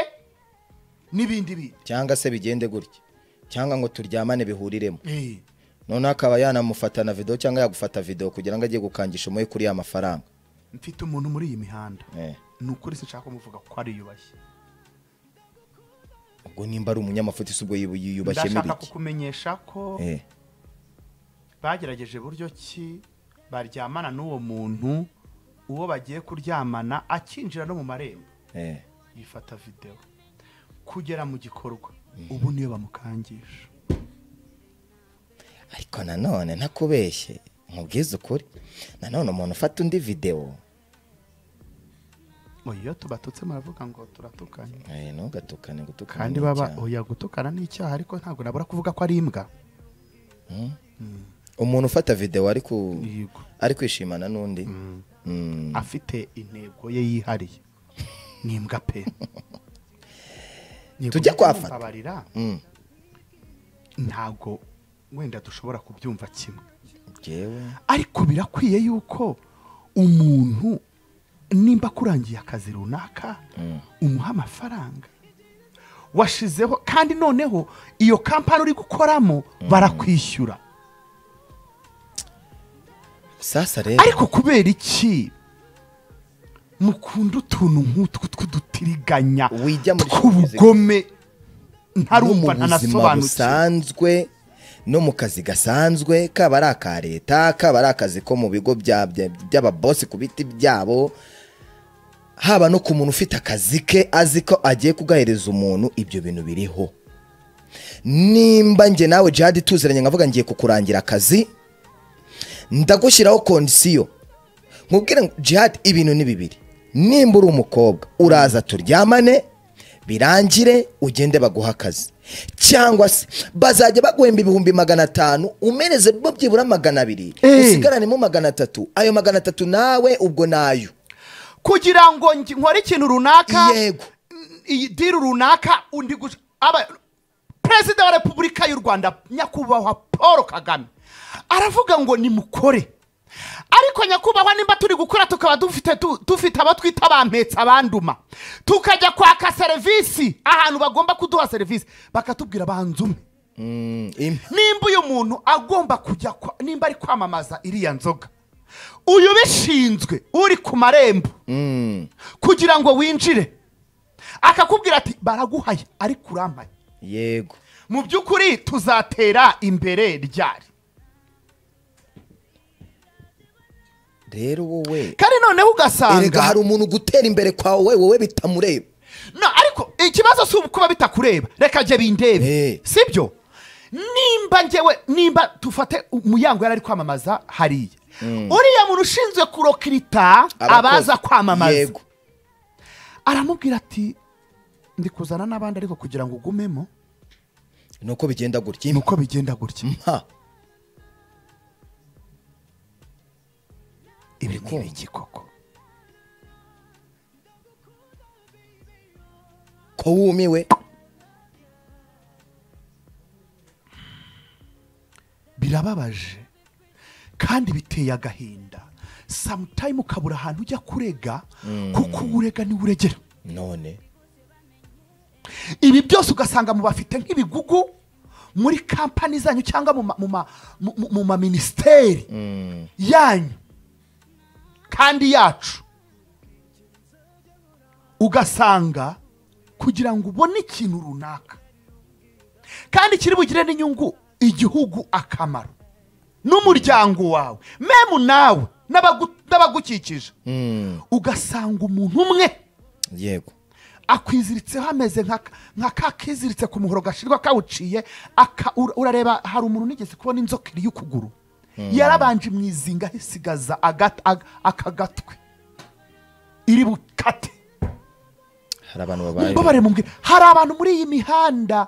n'ibindi bindi cyangwa se bigende gutya. Cyangwa ngo turyamane bihuriremo. Eh, noneho akaba yanamufata na video cyangwa yagufata video kugira ngo ajye gukangisha umuhe kuri ya mafaranga. Mfite umuntu muri iyi mihanda. Eh, ni ukuri sinshaka kumuvuga ko ariyubashye ubwo nimba ari umunyamafuti si ubwo yiyubashyemo ndashaka ibiki kukumenyesha ko Eh, bagerageje buryo ki baryamana n'uwo muntu uwo bagiye kuryamana akinjira no mu marembo. Eh. yifata videwo kugera mu gikorwa. Ubu niyo bamukangisha. Ariko nanone ntakubeshye nkubwize ukuri. Nanone umuntu ufata undi video. Oya iyo tubatutse muravuga ngo turatukanye eh, ntugatukane gutukana kandi baba gutukana ni icyaha ariko ntabwo nabura kuvuga ko ari imbwa. Umuntu ufata video ari ku Yego. ari kwishimana n'undi Mm. afite intego ye yihariye ni imbwa pe mujye kwafata. Mm. ntabwo wenda dushobora kubyumva kimwe ariko birakwiye yuko umuntu nimba akurangiye akazi runaka Mm. umuha amafaranga washizeho kandi noneho iyo kampani uri gukoramo barakwishyura sasa rero. Ariko kubera iki? Mukunda utuntu nk'utwo tw'udutiriganya tw'ubugome. ntarumva buzima ntanasobanukiwe busanzwe no mu kazi gasanzwe kaba ari aka leta kaba ari akazi ko mu bigo bya- bya- by'ababosi ku biti byabo haba no ku muntu ufite akazi ke azi ko agiye kugahereza umuntu ibyo bintu biriho. Nimba njye nawe jihadi tuziranye nkavuga ngiye kukurangira akazi ndagushyiraho kondisiyo nkubwire ngo jihadi ibintu ni bibiri. Nimba uri umukobwa uraza turyamane birangire ugende baguha akazi. Cyangwa se bazajya baguhemba ibihumbi magana atanu umereze bo byibura magana abiri. Eh. usigaranemo magana atatu. Ayo magana atatu nawe ubwo na yo. Kugira ngo nkore ikintu runaka yego. iyi diri runaka undi perezida wa repubulika y'u rwanda nyakubahwa paul kagame. Aravuga ngo nimukore ariko nyakubahwa nimba turi gukora tukaba dufite dufite abo twita abampetsi abanduma. Tukajya kwaka serivisi ahantu bagomba kuduha serivisi. Bakatubwira banza umwe. Mm, im- nimba uyu muntu agomba kujya nimba ari kwamamaza iriya nzoga. Uyu ubishinzwe uri ku marembo. Mm, kugira ngo winjire. Akakubwira ati baraguhaye ariko urampaye yego. Mu by'ukuri tuzatera imbere ryari? Rero wowe kandi noneho erega hari ugasanga umuntu gutera imbere kwawe wowe bitamureba. No ariko ikibazo si ukuba bitakureba. Reka jye bindebe. Eh. sibyo? Nimba njyewe nimba dufate umuyango yari ari kwamamaza hariya. Uriya muntu ushinzwe kurokirita abaza kwamamaza. Aramubwira ati ndi kuzana n'abandi ariko kugira ngo ugumemo. Nuko bigenda gutya. Ni uko bigenda gutya. Ibi ni iki koko ko wumiwe? Birababaje. Kandi biteye agahinda. Samutayimu ukabura ahantu ujya kurega kuko urega ni we uregera none. Ibi byose ugasanga mu bafite nk'ibigugu muri kampani zanyu cyangwa mu ma- mu ma- mu- mu- mu maminisiteri Mm, yanyu. Kandi yacu. Ugasanga kugira ngo ubone ikintu runaka. Kandi kiri bugire n'inyungu igihugu akamaro. N'umuryango wawe. Memu nawe n'abagu- n'abagukikije. Mm, ugasanga umuntu umwe yego. akwiziritseho ameze nka ka kiziritse ku muhoro gashyirwa kawuciye urareba hari umuntu unigeze kubona inzoka iri y'ukuguru. Yarabanje mu izinga isigaza aka gatwe. Iri bukate hari abantu babaye hari abantu muri iyi mihanda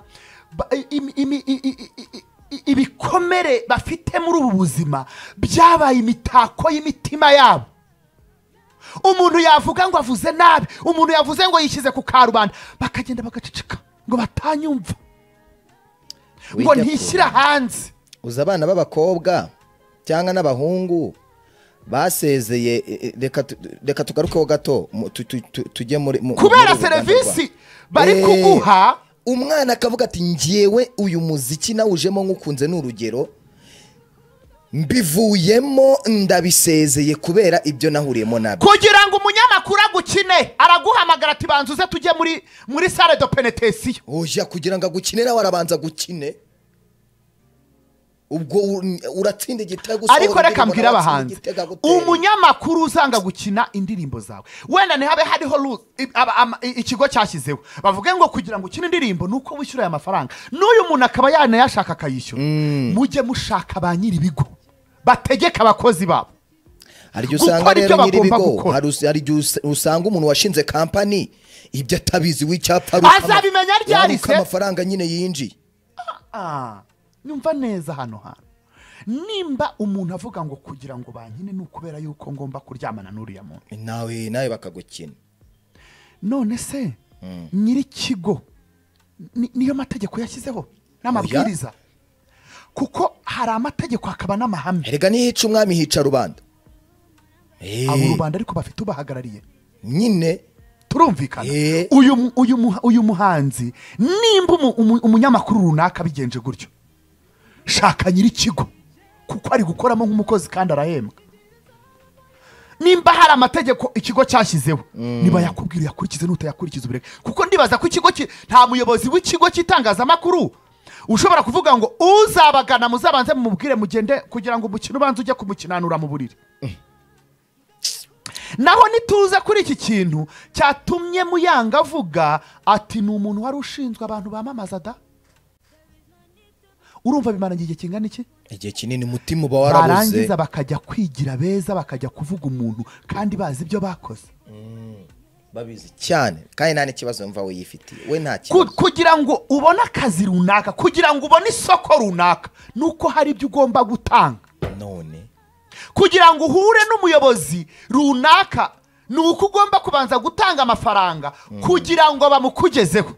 ibikomere bafite muri ubu buzima byabaye imitako y'imitima yabo. Umuntu yavuga ngo avuze nabi umuntu yavuze ngo yishyize ku karubanda bakagenda bagaceceka ngo batanyumva. Ngo kure. hanze. Uzi abana b'abakobwa. Cyangwa n'abahungu basezeye e, e, reka tu- reka tugarukeho gato tujye muri mu- kubera serivisi bari Eh, kuguha? umwana akavuga ati ngewe uyu muziki nawujemo nk'ukunze ni urugero. Mbivuyemo ndabisezeye kubera ibyo nahuriyemo na byo. Kugira ngo umunyamakuru agukine araguhamagara ati banza uze tujye muri muri sale de penetesiyo ujya kugira ngo agukine nawe arabanza gukine ubwo uratsinda igitego usohora ariko reka mbwire abahanzi. umunyamakuru uzanga gukina indirimbo zawe. Wenda ntihabe hariho ikigo cyashyizeho. Bavuge ngo kugira ngo ukine indirimbo ni uko wishyura aya mafaranga. N'uyu muntu akaba yanayashaka akayishyura. Mujye mushaka ba nyir'ibigo bategeka abakozi babo. Hari igihe usanga rero nyir'ibigo hari igihe us- usanga umuntu washinze kampani ibyo atabizi w'icyapa Azabimenya ryari se? amafaranga nyine yinjiye. Ah, nyumva neza hano hantu. Nimba umuntu avuga ngo kugira ngo bankine ni ukubera yuko ngomba kuryamana n'uriya muntu. Nawe nawe bakagukina. None se nyir'ikigo ni- niyo mategeko yashyizeho n'amabwiriza? Kuko hari amategeko hakaba n'amahame. Erega nihica umwami hica rubanda? Eh, abo rubanda ariko bafite ubahagarariye. Nyine. Turumvikana. Eh. uyu mu- uyu muha- uyu muhanzi nimba umu- umu- umunyamakuru runaka bigenje gutyo. Shaka nyir'ikigo kuko ari gukoramo nk'umukozi kandi arahembwa. Nimba hari amategeko ikigo cyashyizeho niba yakubwira uyakurikize n'utayakurikiza ubireke kuko ndibaza ko ikigo ki- nta muyobozi w'ikigo cy'itangazamakuru ushobora kuvuga ngo uzabagana muzabanze mumubwire mugende kugira ngo umukino ubanze ujye kumukinanura mu buriri. Naho nituza kuri iki kintu cyatumye muyanga avuga ati ni umuntu wari ushinzwe abantu bamamaza da? Urumva bimara igihe kingana iki? Igihe kinini umutima uba warabuze. Barangiza bakajya kwigira beza bakajya kuvuga umuntu kandi bazi ibyo bakoze. Babizi cyane. Kandi nta n'ikibazo wumva we yifitiye we nta kibazo. kugira ngo ubone akazi runaka kugira ngo ubone isoko runaka ni uko hari ibyo ugomba gutanga. None. Kugira ngo uhure n'umuyobozi runaka ni uko ugomba kubanza gutanga amafaranga kugira ngo bamukugezeho.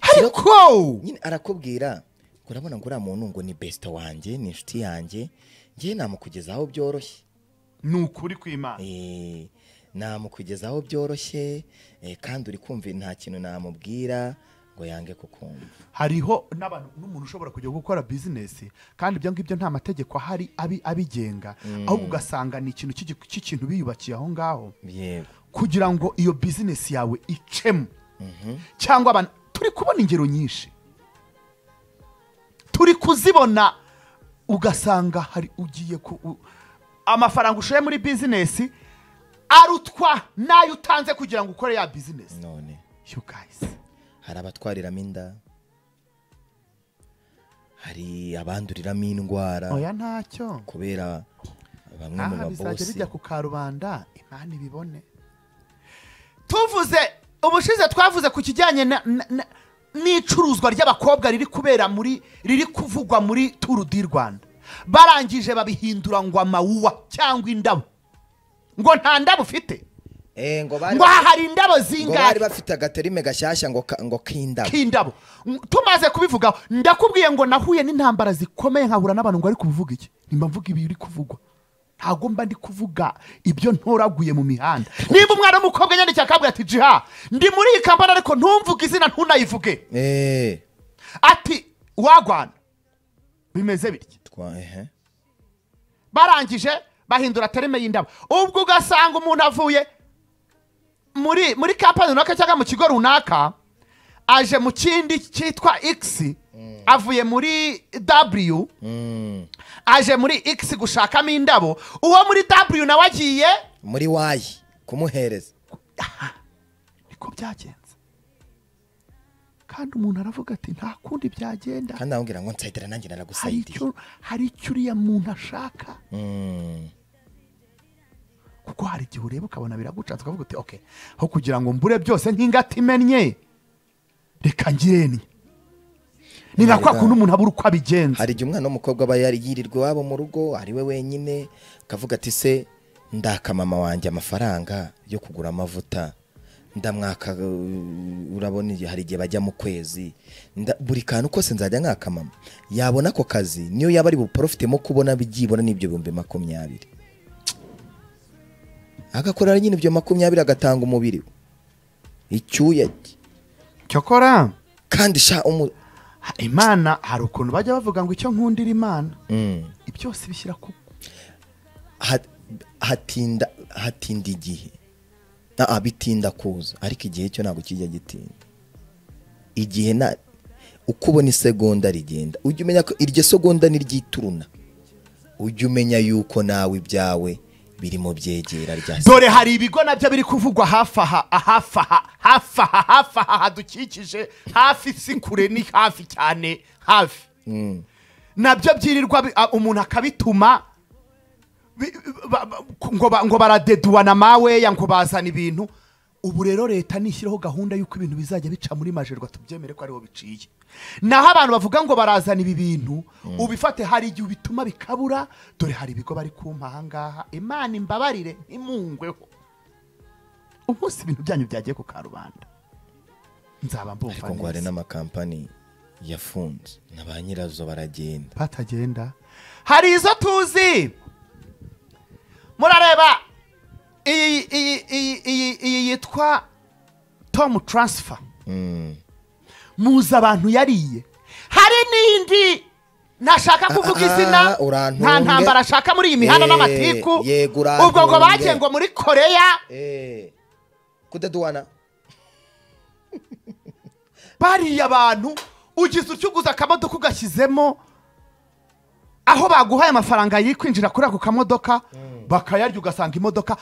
Ariko! Nyine arakubwira urabona ngo uriya muntu ngo ni besita wanjye ni inshuti yanjye ngewe namukugezaho byoroshye. Ni ukuri kw'imana. Eh, namukugezaho byoroshye eh, kandi uri kumva nta kintu namubwira ngo yange kukumva. Hariho n'abantu n'umuntu ushobora kujya gukora bizinesi kandi ibyo ngibyo nta mategeko ahari abi- abigenga. Ahubwo ugasanga ni ikintu cy'ikintu biyubakiye aho ngaho. Yego. Kugira ngo iyo bizinesi yawe icemo cyangwa abantu turi kubona ingero nyinshi. Turi kuzibona ugasanga hari ugiye ku amafaranga ushoye muri bizinesi arutwa n'ayo utanze kugira ngo ukore ya bizinesi none. You guys. Hari abatwariramo inda. Hari abanduriramo indwara. Oya ntacyo. Kubera bamwe mu aha bizajya babosi bijya ku karubanda imana ibibone. Tuvuze ubushize twavuze ku kijyanye na- na- na- n'icuruzwa ry'abakobwa riri kubera muri riri kuvugwa muri turu di rwanda. Barangije babihindura ngo amawuwa cyangwa indabo. Ngo nta ndabo ufite. Eh, ngo hari indabo ngo bari zingahe bafite agaterime gashyashya ngo k'indabo. K'indabo. Tumaze kubivugaho ndakubwiye ngo nahuye n'intambara zikomeye nkahura n'abantu ngo ari kubivuga iki? Nimba mvuga ibi biri kuvugwa. Ntabwo mba ndi kuvuga ibyo ntoraguye mu mihanda. Nimba umwana w'umukobwa yandikiye akabwira ati jiha ndi muri iyi kampani ariko ntumvuge izina ntunayivuge. Eh, ati wagwana. Bimeze ehe. Barangije bahindura terime y'indabo. Ubwo ugasanga umuntu avuye muri muri kampani runaka cyangwa mu kigo runaka aje mu kindi cyitwa x avuye muri w. Mm, aje muri x gushakamo indabo. Uwo muri w nawe agiye? Muri wayi kumuhereza. (laughs) Niko byagenze. Kandi umuntu aravuga ati nta kundi byagenda. Kandi aramubwira ngo nsayidira nanjye naragusayidira hari icyo uriya muntu ashaka? Mm, kuko hari igihe ureba ukabona biragucanze ukavuga uti oke aho kugira ngo mbure byose nk'ingati imennye reka ngirennye ni nka kwa kundi umuntu abura uko abigenza hari igihe umwana w'umukobwa aba yirirwa iwabo mu rugo ari we wenyine akavuga ati se ndaka mama wanjye amafaranga yo kugura amavuta. Ndamwaka urabona igihe- hari igihe bajya mu kwezi. Nda- buri kantu kose nzajya nkaka mama. Yabona ako kazi niyo yaba ari buporofitemo kubona byibura n'ibyo bihumbi makumyabiri. Agakorera nyine ibyo makumyabiri agatanga umubiri. Icyuya. Cyokora. Kandi sha umu imana hari ukuntu bajya bavuga ngo icyo nkundira imana. Mm. byose bishyira ku Ha- hatinda hatinda igihe. Ah, bitinda kuza. Ariko igihe cyo ntabwo kijya gitinda. Igihe na uko ubona isegonda rigenda. Ujya umenya ko iryo segonda ni ry'ituruna. Ujya umenya yuko nawe ibyawe birimo byegera rya dore hari ibigo na byo biri kuvugwa hafi aha hafi aha hafi aha hafi aha hadukikije hafi si kure ni hafi cyane hafi. Mm. na byo byirirwa umuntu akabituma ngo baradeduwana maweya ngo bazana ibintu. Ubu rero leta nishyiraho gahunda y'uko ibintu bizajya bica muri majerwa tubyemere ko ariho biciye. Naho abantu bavuga ngo barazana ibi bintu ubifate hari igihe ubituma bikabura dore hari ibigo bari kumpa ahangaha imana imbabarire ntimungweho. Umunsi ibintu byanyu byagiye ku karubanda. Nzaba mbumva ariko ngo hari neza n'amakampani yafunze. Na ba nyirazo baragenda. Batagenda. Hari izo tuzi. Murareba iyi iyi iyi iyi iyi yitwa tomu taransifa muzi abantu yariye. Hari n'indi ntashaka kuvuga Ah, ah, izina urantunge. nta ntambara ashaka muri iyi mihanda Eh, n'amatiku. ubwo ngo bagiye ngo muri koreya Eh, kudaduwana (laughs) bariya abantu ugize utyo uguze akamodoka ugashyizemo aho baguhaye amafaranga yikwinjira kuri ako kamodoka bakayarya ugasanga imodoka.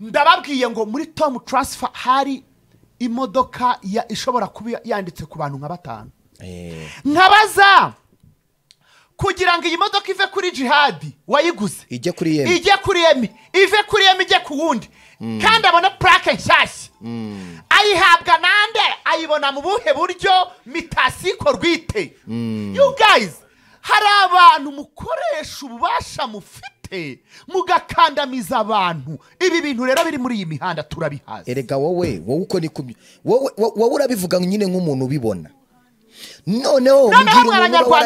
Ndababwiye ngo muri tomu taransifa hari imodoka ya- ishobora kuba yanditse ku bantu nka batanu. Eh, nkabaza! Kugira ngo iyi modoka ive kuri jihadi wayiguze. Ijye kuri yemi. Ijye kuri emi ive kuri emi ijye ku wundi. Kandi abone purake nshyashya. Ayihabwa nande? Ayibona mu buhe buryo? Mitasi ikorwa ite you guys hari abantu mukoresha ububasha mufite? Mugakandamiza abantu ibi bintu rero biri muri iyi mihanda turabihaza erega wowe wowe uko ni wowe wo- wowe urabivuga nyine nk'umuntu ubibona noneho mwe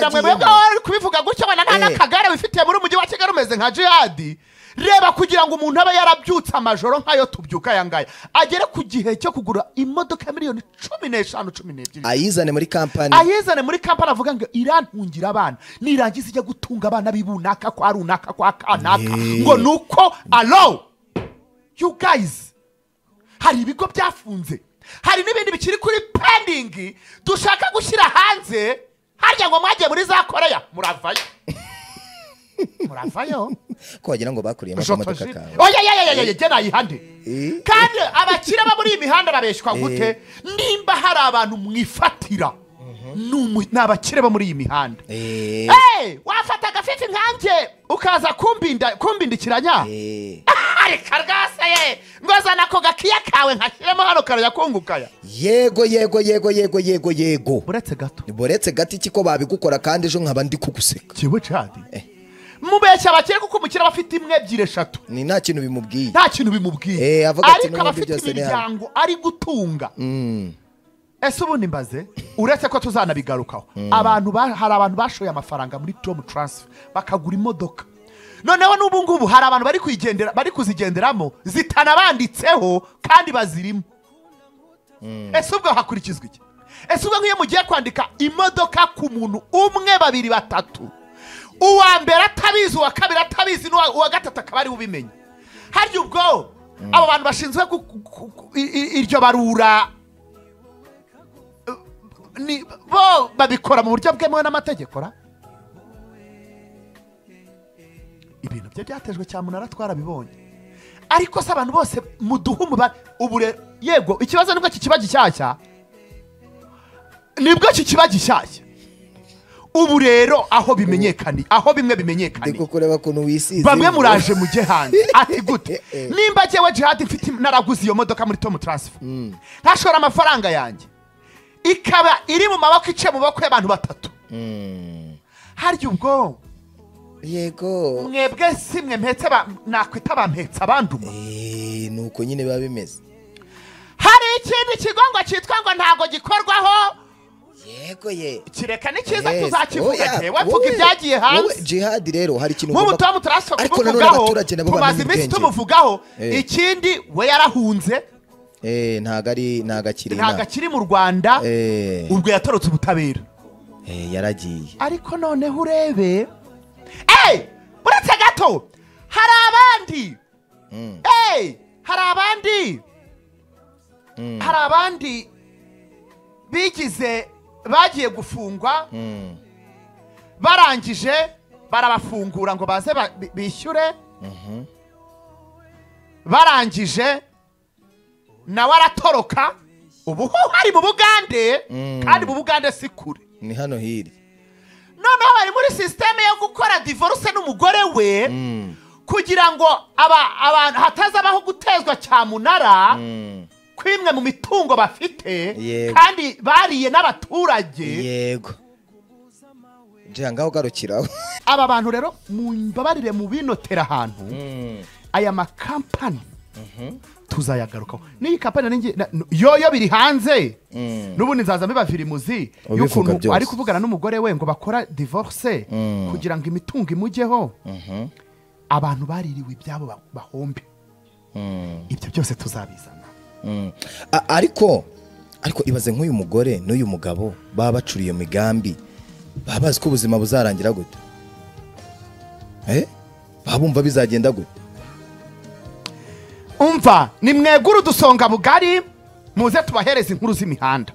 umuntu wari kubivuga gutyo nta Eh. n'akagare wifitiye muri umujyi wa kigali umeze nka jihadi reba kugira ngo umuntu abe yarabyutse amajoro nk'ayo tubyuka aya ngaya. Agere ku gihe cyo kugura imodoka ya miliyoni cumi n'eshanu cumi n'ebyiri. Ayizane muri kampani. Ayizane muri kampani avuga ngo irantungira abana. Nirangiza ijya gutunga abana b'ibunaka kwa runaka kwa kanaka. Ngo ni uko alo you guys hari ibigo byafunze. Hari n'ibindi bikiri kuri pendingi dushaka gushyira hanze harya ngo mwagiye muri za koreya muravayo. (laughs) muravayo ko wagira ngo bakuriyemo akamodoka jotoje kawe. Oya ya ya ya ya jye nayihande Eh. kandi abakire bo muri iyi mihanda babeshywa gute? Nimba hari abantu mwifatira. Ni umu- ni abakire bo muri iyi mihanda. Eh, wafata agafifi nkanjye ukaza kumbinda kumbindikiranya? Eh. (laughs) areka rwose ye. Ngo zana ako gakiya kawe nkashyiremo hano karajya kungukaya yego yego yego yego yego yego. Uretse gato. Boretse gati iki ko babigukora kandi ejo nkaba ndi kuguseka. Kiwe cadi Eh. Mubeshya abakire kuko umukire aba afite imwe ebyiri eshatu. Ni nta kintu bimubwiye. Nta kintu bimubwiye. Eh, ariko aba afite imiryango ari gutunga. Mm. ese ubundi mbaze uretse ko tuzanabigarukaho. Abantu ba- hari abantu bashoye amafaranga muri tomu taransifa bakagura imodoka. Noneho n'ubu ngubu hari abantu bari kuyigendera bari kuzigenderamo zitanabanditseho kandi bazirimo. Ese ubwo hakurikizwa iki? Ese ubwo nk'iyo mugiye kwandika imodoka ku muntu umwe babiri batatu? Uwa mbere atabizi uwa kabiri atabizi n'uwa uwa gatatu akaba ari ubimenye. Harya ubwo abo bantu bashinzwe iryo barura ni bo babikora mu buryo bwemewe n'amategeko ra? Ibintu bye byatejwe cyamunara twarabibonye. Ariko se abantu bose muduhe umubare ubu rero yego ikibazo ni bwo kikiba gishyashya ni bwo kikiba gishyashya ubu rero aho bimenyekaniye aho bimwe bimenyekaniye bamwe muraje mujye hanze (laughs) ati gute nimba jyewe jihadi mfite naraguze iyo modoka muri tomu taransifa nkashora amafaranga yanjye. Ikaba iri mu maboko ice mu maboko y'abantu batatu. Mm. harya ubwo? Yego. Mwebwe si mwe mpetse nakwita bampetse abanduma Eh, ni uko nyine biba bimeze. Hari ikindi kigo ngo cyitwa ngo ntabwo gikorwaho yego ye. Kireka ni cyiza tuzakivuga mvuga wowe- ibyagiye hanze. jihadi rero hari ikintu nk'ubu ugomba- tuba nanone kumuvugaho tumaze iminsi tumuvugaho Eh. ikindi we yarahunze. Eh, ntago ari ntago akiri ntabwo akiri mu rwanda Eh, ubwo yatorotse ubutabera. Yaragiye. Ariko noneho urebe. Eee uretse gato hari abandi. Mm. eee hari abandi. Hari abandi bigize bagiye gufungwa Mm. barangije barabafungura ngo baze ba- bi- bishyure barangije nawe aratoroka ubu ho hari mu bugande Mm. kandi mu bugande si kure ni hano hirya noneho bari muri sisiteme yo gukora divorce n'umugore we Mm. kugira ngo hatazabaho gutezwa cyamunara. Kw'imwe mu mitungo bafite kandi bariye n'abaturage. Yego. Ngaho ugarukiraho (laughs) aba bantu rero mumbabarire mu binotera ahantu Mm. aya makampani tuzayagarukaho. N'iyi kampani yoyo biri hanze. Mm. n'ubundi nzaza mbibavira imuzi Ubivuga y'ukuntu ari kuvugana n'umugore we ngo bakora divorce Mm. kugira ngo imitungo imujyeho. Mhm. abantu baririwe ibyabo ba- bahombe. Ibyo byose tuzabizana. Ariko ariko ibaze nk'uyu mugore n'uyu mugabo baba bacuriye iyo migambi baba bazi ko ubuzima buzarangira gute? Eh? Baba bumva bizagenda gute? Umva ni mwegure udusonga bugari muze tubahereze inkuru z'imihanda.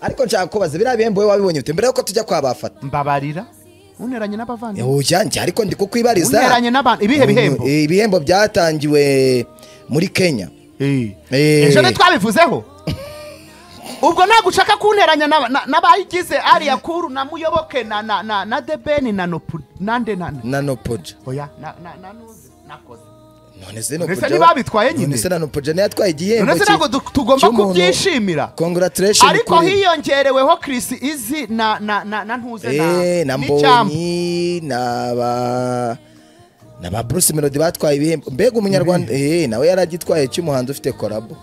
Ariko nshaka kubaza biriya bihembo wowe wabibonye ute? Mbere yuko tujya kwa bafata mbabarira unteranye n'abavandimwe. Oya njye ariko ndi kukwibariza. Unteranye n'abantu ibihe bihembo? Eh, ibihembo byatangiwe muri kenya. Eh. Eh. Ejo ntitwabivuzeho (laughs) ubwo ntabwo ushaka kunteranya n'aba- na- n'abayigize ariya kuru na muyoboke na na na na debeni na nopu nande nande nanopoja oya na na na nakoze none se Nopoja- ntibabitwaye nyine? none se nanopoja niyo yatwaye igihembo none se cye- ntabwo tugomba kubyishimira. Congratulation ariko hiyongereweho Chris izi na na na na ntuze Eh, na n'icyambu. mbonyi na ba na ba Bruce Melody batwaye ibihembo. Mbega umunyarwanda eh nawe yaragitwaye cy'umuhanzi ufite korabo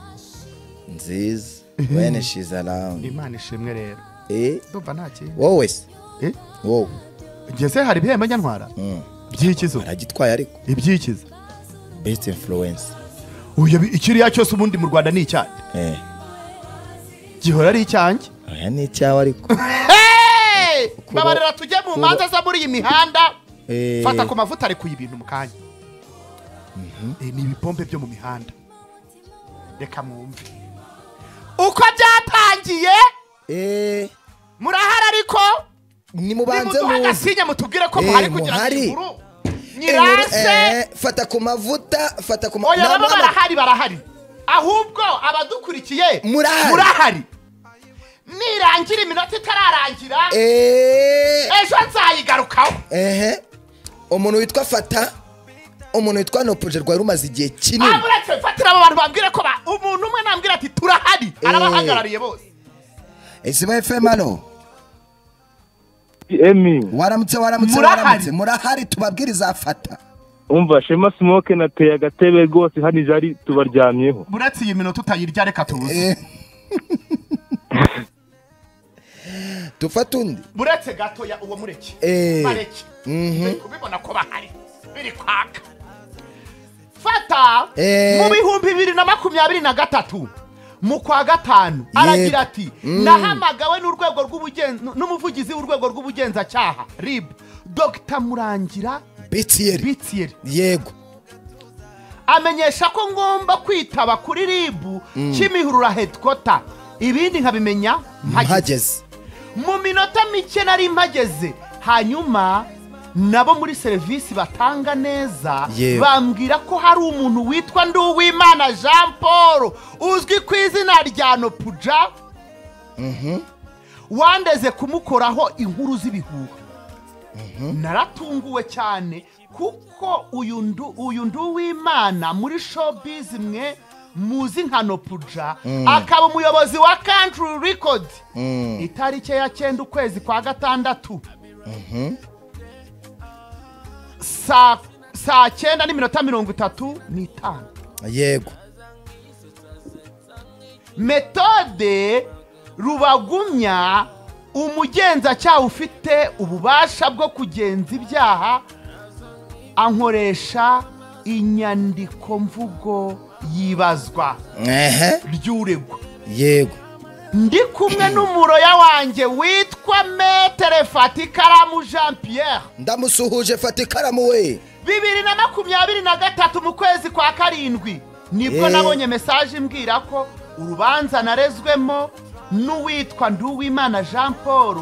nziza. When she's around. Imana ishimwe rero. Eh? Ndumva nta kintu wowe se? Eh? wowe. Ngeze hari ibihembo njyantwara Mm. by'ikizo aragitwaye ariko. Ibyikiza best influence. Uyu ikiriya cyose ubundi mu rwanda ni icyanjye eh. Gihora ari icyanjye aya ni icyawe ariko. (laughs) Babarira tujye mu manza zo muri iyi mihanda. Fata ku mavuta arekuye ibintu mu kanya. Eh, ni ibipombe byo mu mihanda. Reka mwumve. Uko byatangiye? Eh. Murahari ariko nimubanze agasinye mutubwire ko Eh, muhari kugira ngo nyirase! eh, fata ku mavuta fata ku oya mavuta baba barahari barahari. Ahubwo abadukurikiye Murahari. nirangira iminota itararangira eh. ejo nzayigarukaho. Ehe umuntu witwa fata umuntu witwa nopoje rwari rumaze igihe kinini. Uretse fatira abo bantu bambwire ko ba- umuntu umwe nambwira ati turahari. Arabahagarariye bose. Isibo fm hano emi. Waramutse waramutse Murahari. waramutse. Murahari tubabwiriza fata. Umva shema smoke nateye agatebe rwose hano ijari tubaryamyeho. Uretse iyi minota utayirya reka tuze Eh. (laughs) dufate undi. Uretse gatoya uwo mureke. Eh. bareke. Kubibona ko bahari. Biri kwaka. Fata Eh. mu bihumbi bibiri na makumyabiri na gatatu mu kwa gatanu aragira ati nahamagawe n'urwego n'umuvugizi w'urwego rw'ubugenzacyaha rib. Dr. Murangira bitiyeri yego. Amenyesha ko ngomba kwitaba kuri ribu kimihurura headquarter. Ibindi nkabimenya mpageze. Mu minota mike nari mpageze hanyuma nabo muri serivisi batanga neza bambwira ko hari umuntu witwa nduwimana jean paul uzwi ku izina rya nopuja. Wandeze kumukoraho inkuru z'ibihuha. Naratunguwe cyane kuko uyu ndu uyu nduwimana muri showbiz mwe muzi nka nopuja akaba umuyobozi wa country record itariki ya cyenda ukwezi kwa gatandatu. Saa cyenda n'iminota mirongo itatu n'itanu. Yego. Metode rubagumya umugenzacyaha ufite ububasha bwo kugenza ibyaha ankoresha inyandiko mvugo yibazwa ry'uregwa. Yego. Ndi kumwe n'umuroya wanjye witwa metere fatikaramu jean pierre ndamusuhuje fata ikaramu we. Bibiri na makumyabiri na gatatu mu kwezi kwa karindwi. Nibwo Eh. nabonye mesaje imbwira ko urubanza narezwemo n'uwitwa nduwimana jean paul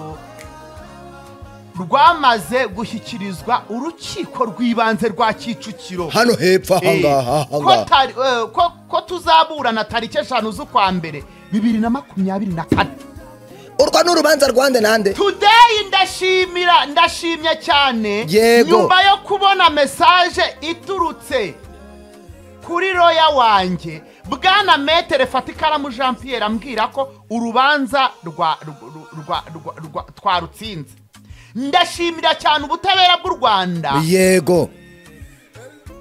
rwamaze gushyikirizwa urukiko rw'ibanze rwa kicukiro. Hano hepfo Eh, ahangaha eh, ko- ko tuzaburana tariki eshanu z'ukwa mbere. Bibiri na makumyabiri na kane. Urwa ni urubanza rwande nande? Today ndashimira ndashimye cyane. Yego. nyuma yo kubona mesaje iturutse kuri roya wanjye bwana metere fatikaramu jean pierre ambwira ko urubanza rwa rwa- rwa- rwa- rwa- twarutsinze. Ndashimira cyane ubutabera bw'u rwanda. Yego.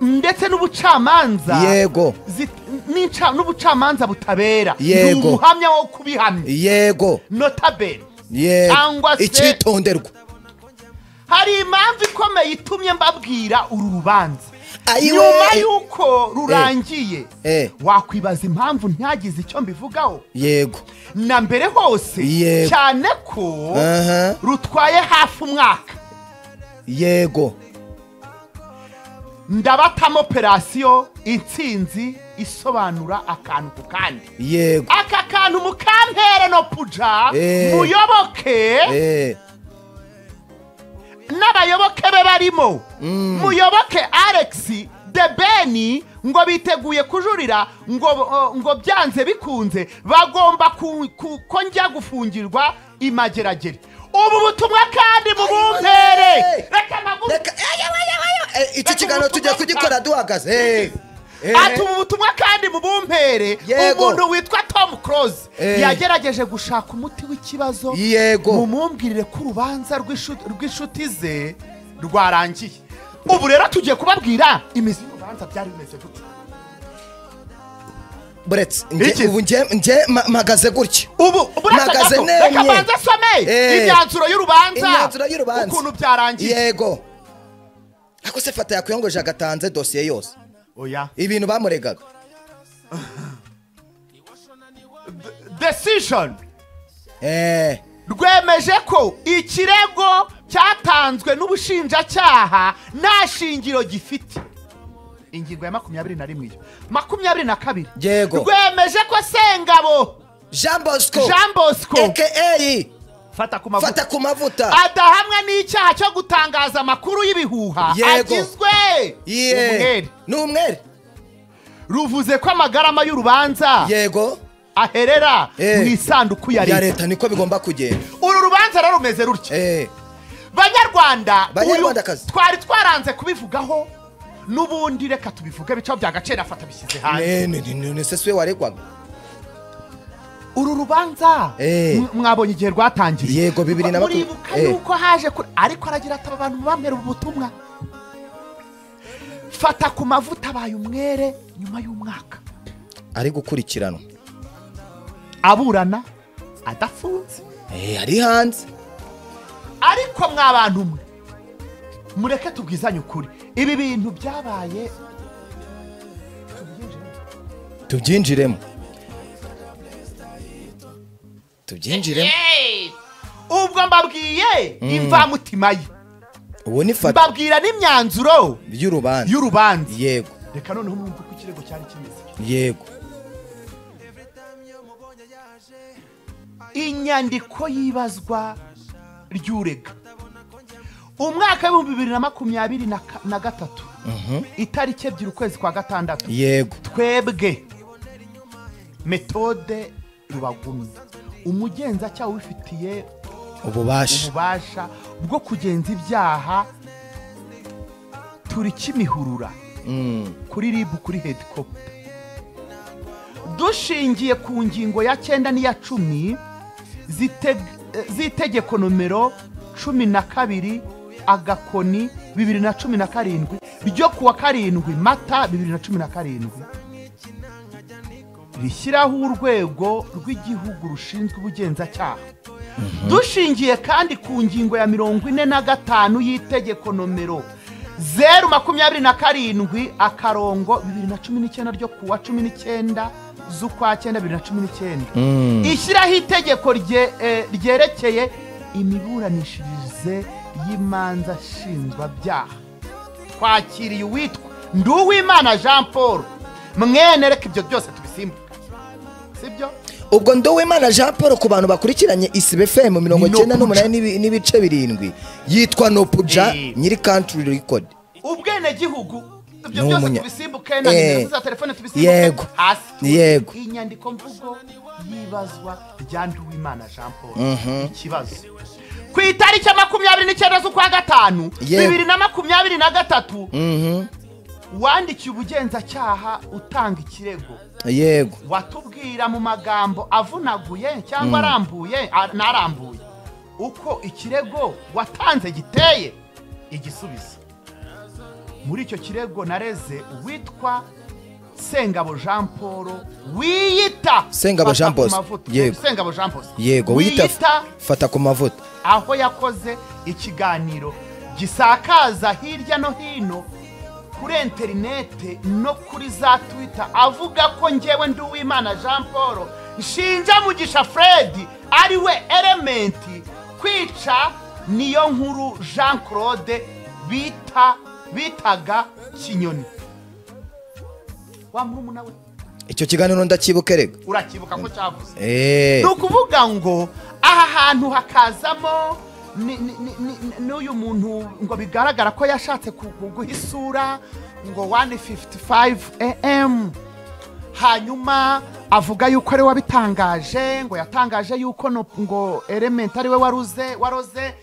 Ndetse n'ubucamanza Yego. n'ubucamanza butabera. Yego. ni umuhamya wo kubihamya. Yego. Notabene. Yego Cyangwa se- icyitonderwa. Hari impamvu ikomeye itumye mbabwira uru rubanza. Nyuma y'uko rurangiye Eh. wakwibaza impamvu ntagize icyo mbivugaho? Yego. Na mbere hose cyane ko rutwaye hafi umwaka. Yego. Ndabatamo operasiyo intsinzi isobanura akantu ku kandi. Yego. Aka kantu mukampere no puja Eh. muyoboke. Eh. N'abayoboke be barimo. Muyoboke alex de beni ngo biteguye kujurira ngo ngo byanze bikunze bagomba ko njya gufungirwa imageragere ubu butumwa kandi mubumpere reka ayo Eh, iki kiganiro tugiye kugikora duhagaze. Ati ubu butumwa kandi mubumpere Yego. umuntu witwa tom close yagerageje gushaka umuti w'ikibazo. Yego. Mumumbwirire ko urubanza rw'inshuti ze rwarangiye. Ubu rero tugiye kubabwira imizi y'urubanza byari bimeze gute? Buretse ubu ma- mpagaze gutya. Ubu Mpagaze nemye. reka mbanze some Eh. imyanzuro y'urubanza. Imyanzuro y'urubanza. Ukuntu byarangiye. Yego. Ako se fata yakwiyongoje agatanze dosiye yose. Oya. Ibintu bamuregaga. Decision. Eh. Rwemeje ko ikirego cyatanzwe n'ubushinjacyaha nta shingiro gifite. Ingingo ya makumyabiri na rimwe. Iyo makumyabiri na kabiri. Yego. rwemeje ko sengabo. Jean Bosco. Jean Bosco. Aka fata ku mavuta. Fata ku mavuta. Adahamwa n'icyaha cyo gutangaza amakuru y'ibihuha. Agizwe. Umwere ni umwere ruvuze ko amagarama y'urubanza yego. aherera Eh. mu isanduku ya leta. niko bigomba kugenda. Uru rubanza rero rumeze rutya? Eh. Banyarwanda twari twaranze kubivugaho n'ubundi reka tubivuge bicaho bya gaciro afata bishyize hanze. Ne ne ne ne se waregwaga. Uru rubanza Eh. mwabonye igihe rwatangiriye. Yego, bibiri na makumyabiri- muribuka Eh. yuko haje ariko aragira ati aba bantu mubamera ubu butumwa fata ku mavuta abaye umwere nyuma y'umwaka. Ari gukurikiranwa. Aburana adafunze. Eh ari hanze. Ariko mwa bantu mwe. Mureke tubwizanye ukuri. Ibi bintu byabaye tubyinjiremo. Tubyinjiremo. Ubwo mbabwiye imvamutima ye. Ubu ni fata. Mbabwira n'imyanzuro y'urubanza. y'urubanza. Yego. Reka noneho mwumve uko ikirego cyari kimeze. Yego. Inyandiko y'ibazwa ry'urega. Umwaka w'ibihumbi bibiri na makumyabiri na gatatu itariki ebyiri ukwezi kwa gatandatu yego. twebwe metode rubagumye umugenzacyaha ubifitiye ububasha. ububasha bwo kugenza ibyaha turi kimihurura. Mm, kuri ribu kuri hedikoputa dushingiye ku ngingo ya cyenda n'iya cumi eh, z'itegeko nomero cumi na kabiri agakoni bibiri na cumi na karindwi ryo kuwa karindwi mata bibiri na cumi na karindwi. Rishyiraho urwego rw'igihugu rushinzwe ubugenzacyaha. Dushingiye kandi ku ngingo ya mirongo ine na gatanu y'itegeko nomero zeru makumyabiri na karindwi akarongo bibiri na cumi n'icyenda ryo kuwa cumi n'icyenda z'ukwa cyenda bibiri na cumi n'icyenda. Ishyiraho itegeko eh, ryerekeye imiburanishirize y'imanza nshinjwabyaha twakiriye uwitwa. Nduwimana jean paul. Mwene reka ibyo byose tubisimbuke. Sibyo ubwo nduwimana jean paul ku bantu bakurikiranye isibe fm mirongo icyenda n'umunani n'ibi- n'ibice birindwi. Yitwa nopuja Eh. nyiri country record. Ubwenegihugu. Ibyo byose tubisimbuke na Eh. nimero za telefone tubisimbuke. Yego. hasi. Yego. inyandiko mvugo y'ibazwa rya nduwimana jean paul. Ikibazo. Ku itariki ya makumyabiri n'icyenda z'ukwa gatanu bibiri na makumyabiri na gatatu Mhm. wandikiye ubugenzacyaha utanga ikirego. Yego. Watubwira mu magambo avunaguye cyangwa arambuye a- n'arambuye. Uko ikirego watanze giteye? Igisubizo. Muri icyo kirego nareze uwitwa sengabo jean paul wiyita Sengabo Jean mavuta. Yego. sengabo jean bosco yego wiyita fata ku mavuta. aho yakoze ikiganiro gisakaza hirya no hino kuri interinete no kuri za twita avuga ko ngewe ndi uwimana jean paul. Nshinja mugisha fred ari we elementi kwica niyo nkuru jean claude bita bitaga kinyoni. Wa murumuna we. Icyo kiganiro ndakibuke rega urakibuka ko cyavuze? Eh, ni ukuvuga ngo aha hantu hakazamo n'uyu muntu ngo bigaragara ko yashatse ku- ku- guha isura ngo 155 am hanyuma avuga yuko ari we wabitangaje ngo yatangaje yuko ngo element ari we waruze waroze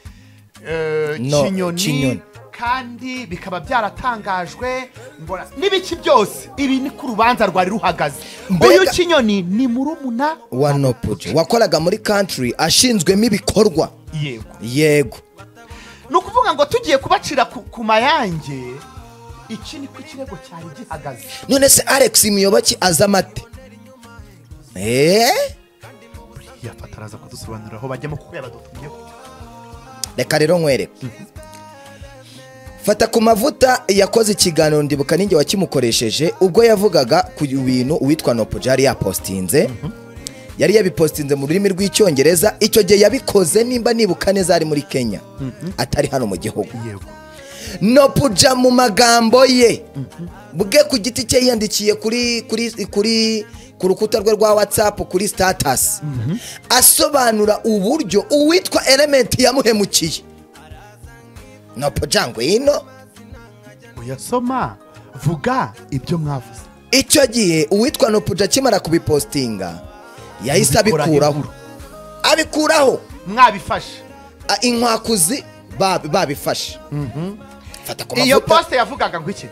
eh, Kinyoni. Kandi bikaba byaratangajwe n'ibiki byose? Ibi ni ku rubanza rwari ruhagaze. Uyu kinyoni ni murumuna wa nopuja wakoraga muri country ashinzwemo ibikorwa. Yego. Yego. Ni ukuvuga ngo tugiye kubacira ku, ku mayange iki ni ko ikirego cyari gihagaze. None se alex muyoboke aza amate? Eee yafata araza kudusobanurira aho bajyamo kuko yabadutumyeho reka rero nkwereke. Fata ku mavuta yakoze ikiganiro ndibuka ninjye wakimukoresheje ubwo yavugaga ku bintu uwitwa nopuja yari yapositinze yari yabipositinze mu rurimi rw'icyongereza icyo gihe yabikoze nimba nibuka neza ari muri kenya. Atari hano mu gihugu. Nopuja mu magambo ye. Bwe ku giti cye yiyandikiye kuri kuri kuri ku rukuta rwe rwa watsapu kuri sitatasi asobanura uburyo uwitwa elementi yamuhemukiye. Nopuja ngwino uyasoma. Vuga ibyo mwavuze. Icyo gihe uwitwa nopuja akimara kubipositinga yahise abikuraho. abikuraho. Mwabifashe. Inkwakuzi babi- babifashe. Ku iyo poste yavugaga ngo iki?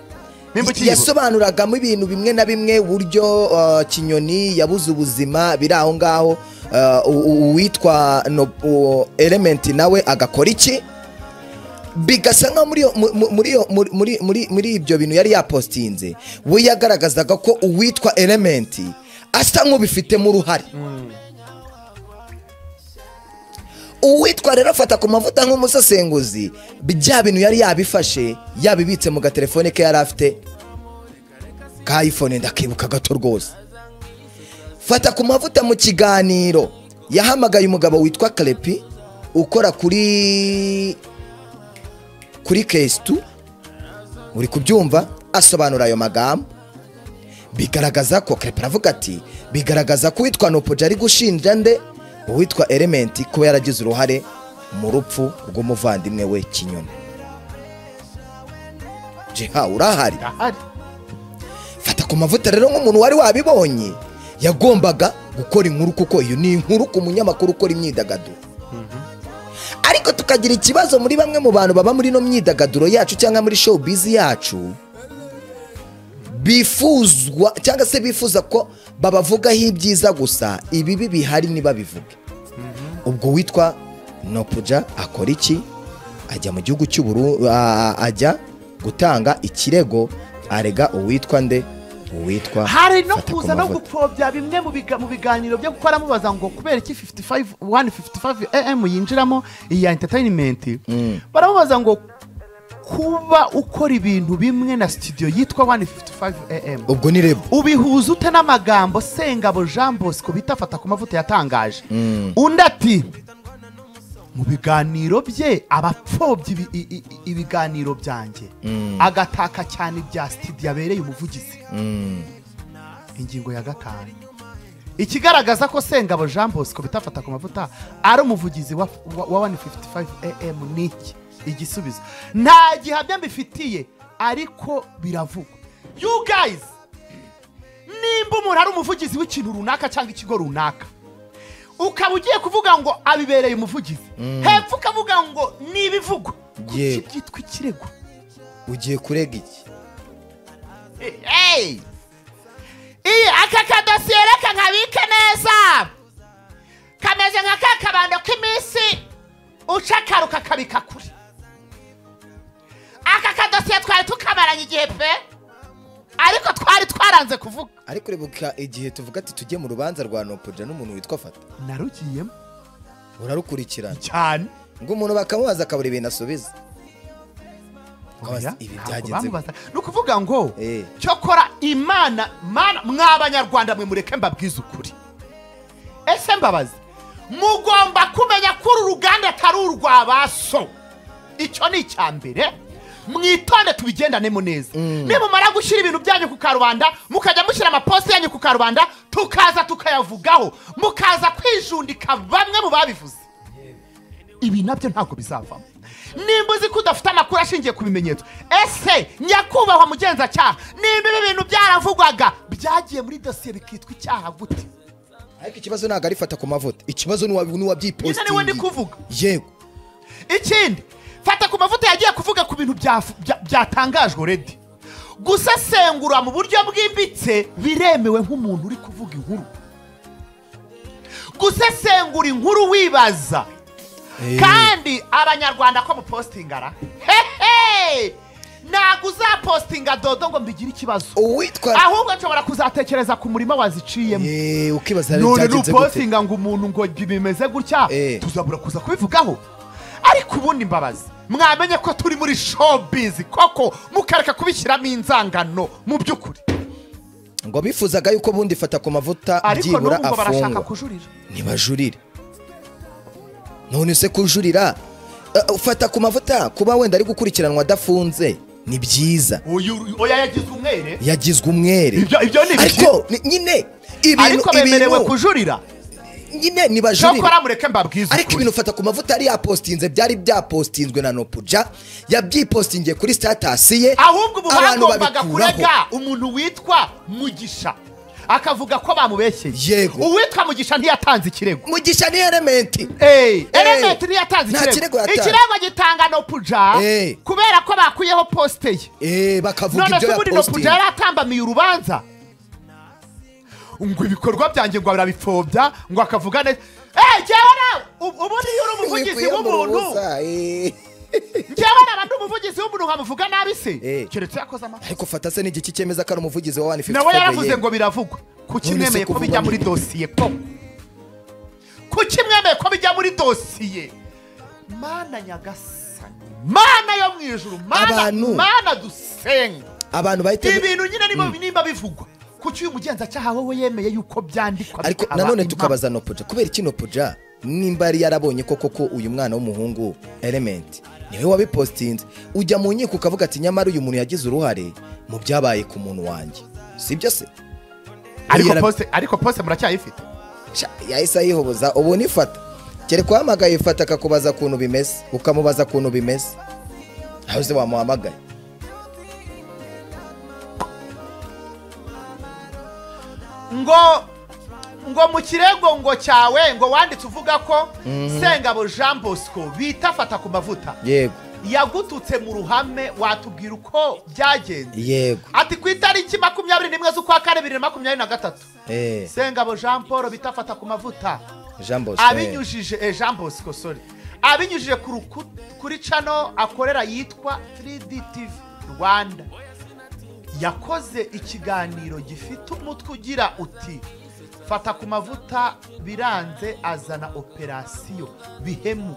Yasobanuragamo ibintu bimwe na bimwe uburyo uh, kinyoni yabuze ubuzima biri aho ngaho. Uh, uwitwa elementi nawe agakora iki? Bigasa muri- muri- muri ibyo bintu yari yapositinze we yagaragazaga ko uwitwa elementi asa nk'ubifitemo uruhare uwitwa rero afata ku mavuta nk'umusesenguzi bya bintu yari yabifashe yabibitse mu gatelefone ke yari afite ka iphone ndakibuka gato rwose. Fata ku mavuta mu kiganiro yahamagaye umugabo witwa karepi ukora kuri kuri kesitu uri kubyumva asobanura ayo magambo. Bigaragaza ko karepi aravuga ati bigaragaza ko uwitwa nopoja ari gushinja nde? Uwitwa elementi kuba yaragize uruhare mu rupfu rw'umuvandimwe we kinyoni. Jiha urahari? Ahari fata ku mavuta rero nk'umuntu wari wabibonye. Yagombaga gukora inkuru kuko iyo ni inkuru ku munyamakuru ukora imyidagaduro. Ariko tukagira ikibazo muri bamwe mu bantu baba muri ino myidagaduro yacu cyangwa muri showbiz yacu bifuzwa cyangwa se bifuza ko babavugaho ibyiza gusa ibibi bihari ntibabivuge. Ubwo witwa nopuja akora iki? Ajya mu gihugu cy'uburu ajya gutanga ikirego arega uwitwa nde? Uwitwa hari no kuza no gupfobya bimwe mu biga- mu biganiro byo gukora mubaza ngo kubera iki 55 155 am yinjiramo iyi ya entertainment baramubaza ngo kuba ukora ibintu bimwe na studio yitwa 155 am ubwo ni rebo. Ubihuza ute n'amagambo? Sengabo jean bosco bita fata ku mavuta yatangaje. Undi ati mu biganiro bye i- i- ibiganiro byanjye. Agataka cyane ibya studio yabereye umuvugizi. Ingingo ya gatanu. Ikigaragaza ko sengabo jean bosco bitafata ku mavuta ari umuvugizi wa, wa, wa 155 am ni iki? Igisubizo. Nta gihamya mbifitiye ariko biravugwa. You guys nimba umuntu ari umuvugizi w'ikintu runaka cyangwa ikigo runaka ukaba ugiye kuvuga ngo abibereye umuvugizi. Hepfo ukavuga ngo ni ibivugwa kuki byitwa ikirego? Ugiye kurega iki? Aka kadosiye reka nkabike neza. Kameze nka ka kabando k'iminsi ucakara ukakabika kure. Aka kadosiye twari tukamaranye igihe pe. Twaranze kuvuga. Ariko rebuka igihe tuvuga ati tujye mu rubanza rwa nopuja n'umuntu witwa fata. Narugiyemo. Urarukurikirana. Cyane. Ngo umuntu bakamubaza akabura ibintu asubiza. Ibi byagenze ni ukuvuga ngo Eh. cyokora imana mana mw'abanyarwanda mwe mureke mbabwize ukuri. Ese mbabazi mugomba kumenya ko uru ruganda atari urwa ba so icyo ni icya mbere mwitonde tubigendanemo neza. Nimumara gushyira ibintu byanyu ku karubanda mukajya mushyira amaposita yanyu ku karubanda tukaza tukayavugaho. Mukaza kwijundika bamwe mu babivuze. Ibi na byo ntabwo bizavamo. Nimba uzi ko udafite amakuru ashingiye ku bimenyetso. Ese nyakubahwa mugenzacyaha nimba ibi bintu byaravugwaga byagiye muri dosiye bikitwa icyaha gute? Ariko ikibazo ntabwo ari fata ku mavuta. Ikibazo ni uwabyipositingi ni we ndi kuvuga. Yego. Ikindi fata ku mavuta yagiye kuvuga ku bintu bya- bya- byatangajwe redi gusesengura mu buryo bwimbitse biremewe nk'umuntu uri kuvuga inkuru. Gusesengura inkuru wibaza. Kandi abanyarwanda ko mupositingara hehe ntabwo uzapositinga dodo ngo mbigire ikibazo. Ahubwo nshobora kuzatekereza ku murima waziciyemo. Eh, none nupositinga ngo umuntu ngo bimeze gutya Eh. tuzabura kuza kubivugaho ariko ubundi mbabazi mwamenye ko turi muri showbiz koko mukareka kubishyiramo inzangano mu by'ukuri. Ngo bifuzaga yuko bundi fata ku mavuta byibura afungwa. ntibajurire. None se kujurira? Eh, ufata ku mavuta kuba wenda ari gukurikiranwa adafunze ni byiza. Oya yagize umwere? Yagizwe umwere. Ibyo- ibyo ni ni- nyine ibintu ariko bemerewe kujurira? Nyine ntibajurire cyokora mureke mbabwize ariko ibintu ufata ku mavuta yari yapostinze byari byapostinzwe na nopuja yabyipostingiye kuri sitatasi ye. Ahubwo ubu bagombaga kurega umuntu witwa mugisha. Akavuga ko bamubeshyeye Yego. uwitwa mugisha ntiyatanze ikirego. Mugisha ni elementi elementi element ntiyatanze ikirego. ikirego gitanga nopuja kubera ko bakuyeho posite ye. Bakavuga none se ubundi nopuja yari atambamiye urubanza ngo ibikorwa byanjye ngo birabipfobya ngo akavuga neza. Eh, jyewe nawe ubu- ubundi iyo uri umuvugizi w'umuntu. eh. njyewe naba ndi umuvugizi w'umuntu nkamuvuga nabi se. Eh. keretse yakoze amata ariko fata se n'igiki cyemeza ko ari umuvugizi wa wani nawe yaravuze ngo biravugwa. Kuki mwemeye ko bijya muri dosiye ko? Kuki mwemeye ko bijya muri dosiye mana nyagasani mana yo mu ijoro mana dusenga. Abantu bahita ibintu nyine nimba bivugwa kuki uyu mugenzacyaha wowe yemeye yuko byandikwa ariko nanone tukabaza nopuja kubera iki nopuja nimba yari yarabonye koko ko uyu mwana w'umuhungu element ni we wabipostinze. Ujya mu nkiko ukavuga ati nyamara uyu muntu yagize uruhare mu byabaye ku muntu wanjye. Sibyo se? Ariko poste muracyayifite. Yahise ayihoboza. Ubu nifata. Kereka uhamagaye ifata akakubaza ukuntu bimeze ukamubaza ukuntu bimeze. Se wamuhamagaye? Ngo ngo mu kirego ngo cyawe ngo wanditse uvuga ko sengabo jean bosco bita fata ku mavuta. Yego. Yagututse mu ruhame watubwira uko byagenze. Yego. Ati ku itariki makumyabiri n'imwe z'ukwa kane bibiri na makumyabiri na gatatu. Eh. Sengabo jean paul bita fata ku mavuta. Jean bosco abinyujije eh, jean bosco sorry. Abinyujije kuri cano akorera yitwa 3d tv rwanda. Yakoze ikiganiro gifite umutwe ugira uti fata ku mavuta biranze azana operasiyo bihemu.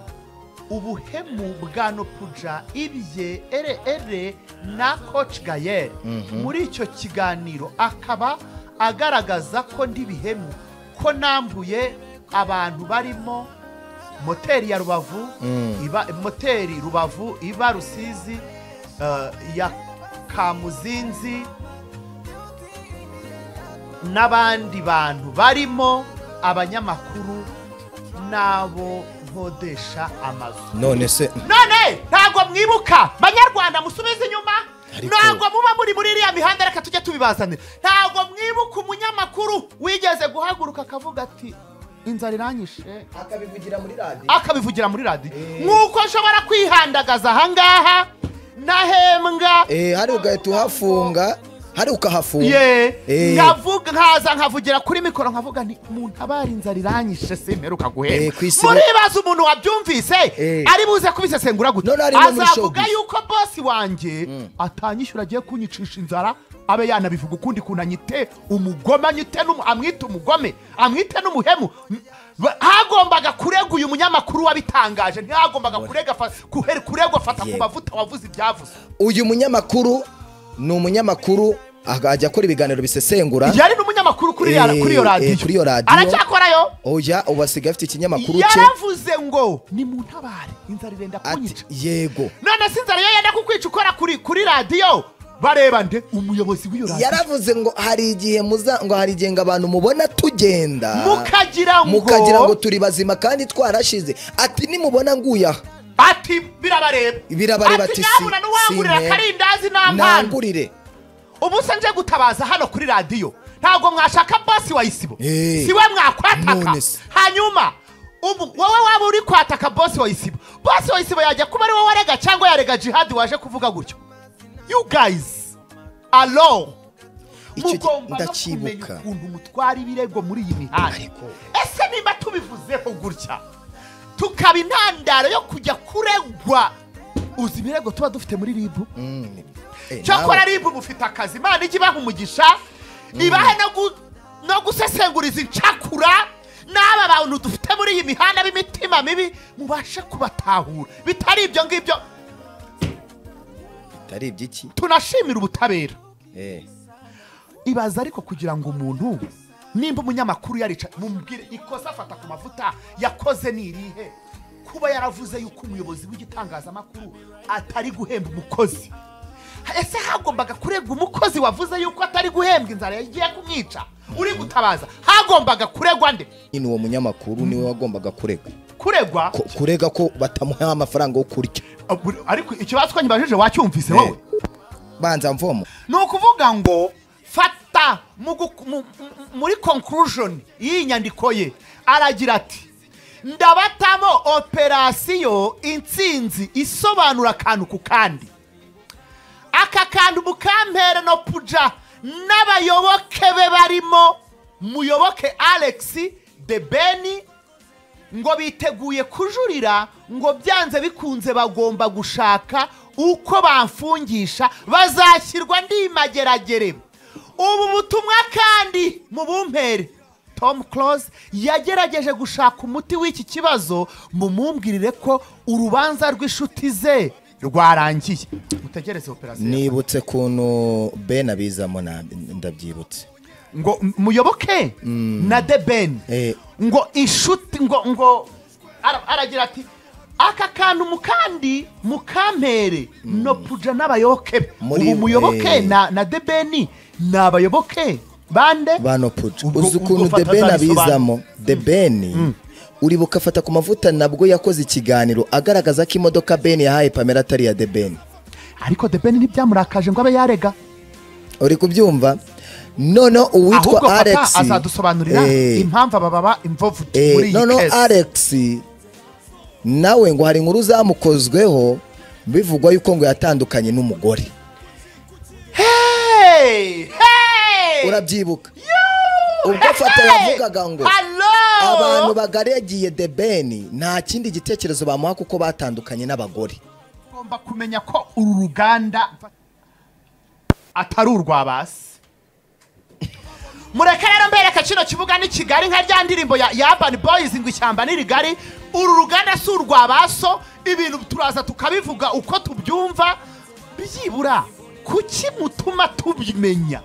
Ubuhemu bwa nopuja ibye ere ere na coach gayel muri icyo kiganiro akaba agaragaza ko ndi bihemu ko nambuye abantu barimo moteri ya rubavu iba moteri rubavu iba rusizi eh, ya kamuzinzi n'abandi bantu. Barimo abanyamakuru n'abo nkodesha amazu. None se none! Ntabwo mwibuka! Banyarwanda musubize inyuma. Ntabwo muba muri muri iriya mihanda reka tujye tubibazanira ntabwo mwibuka umunyamakuru wigeze guhaguruka akavuga ati inzara iranyishe. Akabivugira muri radiyo akabivugira muri radiyo nk'uko nshobora kwihandagaza ahangaha nahembwa eh hari ugahita uhafunga hari ukahafunga. Eh. nkavuga nkaza nkavugira kuri mikoro nkavuga nti umuntu abara inzara iranyishe simperuka Eh, ku isi- muribaza umuntu wabyumvise Eh. ari buze kubisesengura muri azavuga yuko bosi wanjye atanyishyura agiye kunyicisha inzara abe yanabivuga ukundi kuntu anyite umugome anyite amwite umugome amwite n'umuhemu. Hagombaga kurega uyu munyamakuru wabitangaje. Ntihagombaga kuregwa fata ku mavuta wavuze ibyavuze uyu munyamakuru ni umunyamakuru ajya akora ibiganiro bisesengura. Yari n'umunyamakuru kuri Eh, iyo eh, radiyo. kuri iyo radiyo. aracyakorayo oya ubu asigaye afite ikinyamakuru cye. Yaravuze ngo ni mu ntabare inzara irenda kunyica yego. None se inzara iyo yenda kukwica ukora kuri kuri radiyo. Bareba nde umuyobozi w'iyo radiyo yaravuze ngo hari igihe muza ngo hari igihe ngo abantu mubona tugenda. Mukagira ngo mukagira ngo turi bazima kandi twarashize. Ati nimubona nguye aha ati birabareba. Birabareba ati nyabuna n'uwangurira akarindazi n'ampano ubu se nje gutabaza hano kuri radiyo ntabwo mwashaka basi wa isibo. Eh, si we mwakwataka. Hanyuma ubu wowe waba uri kwataka bosi wa isibo. Bosi wa isibo yajya kuba ari wowe warega cyangwa yarega jihadi waje kuvuga gutyo. You guys alo. Ndacyibuka ukuntu mutwara ibirego muri iyi mihanda. Ese niba tubivuzeho gutya? Tukaba intandaro yo kujya kuregwa. Uzi ibirego tuba dufite muri ribu Mm, eh, cyakora ribu mufite akazi. Imana ijya ibaha umugisha ibahe no gu- no gusesenguriza incakura. N'aba bantu dufite muri iyi mihanda b'imitima mibi mubashe kubatahura. Bitari ibyo ngibyo bitari iby'iki? Tunashimira ubutabera. Eh, ibaza ariko kugira ngo umuntu nimba umunyamakuru yarica mumubwire ikosa afata ku mavuta yakoze ni irihe kuba yaravuze yuko umuyobozi w'igitangazamakuru atari guhemba umukozi. Ese hagombaga kuregwa umukozi wavuze yuko atari guhembwa inzara yagiye kumwica? Uri gutabaza. Hagombaga kuregwa nde? Nyine uwo munyamakuru ni we wagombaga kurega kuregwa? Kurega ko batamuha amafaranga yo kurya. Ariko ikibazo ko nyibajije wacyumvise wowe? Banza mvomo ni ukuvuga ngo fata muri conclusion y'iyi nyandiko ye. Aragira ati ndabatamo operasiyo intsinzi isobanura akantu ku kandi. Aka kantu mukampere no puja n'abayoboke be barimo muyoboke alex de beni ngo biteguye kujurira ngo byanze bikunze bagomba gushaka uko bamfungisha bazashyirwa ndi mageragere ubu butumwa kandi mu bumpere tom close yagerageje gushaka umuti w'iki kibazo mumumbwirire ko urubanza rw'inshuti ze rwarangiye. Mutegereze operasiyo. Nibutse kuntu ben abizamo ndabyibutse. Ngo muyoboke? Na de ben? Eh. Ngo inshuti ngo ngo ara- aragira ati aka kantu mukandi mukampere no puja n'abayoboke be. Ubu muyoboke na na de beni ni abayoboke bande? Bano puja uzi ukuntu azabisobanura. abizamo? The ben uribuka afata ku mavuta nabwo yakoze ikiganiro agaragaza ko imodoka ben yahaye pamela atari iya the ben ariko de beni ntibyamurakaje ngo abe yarega. Uri kubyumva? Noneho uwitwa alex. azadusobanurira eh, impamvu aba baba involved eh, muri iyi noneho alex. Nawe ngo hari inkuru zamukozweho bivugwa yuko ngo yatandukanye n'umugore. Urabyibuka? Ubwo afata yavugaga ngo Hello! abantu bagaragiye the ben nta kindi gitekerezo bamuha kuko batandukanye n'abagore. Ugomba kumenya ko uru ruganda atari urwa basi mureke rero mbereka kino kibuga ni kigali nka rya ndirimbo ya Urban Boys ngo ishyamba ni rigari. Uru ruganda si urwa baso ibintu turaza tukabivuga uko tubyumva. Byibura kuki mutuma tubimenya?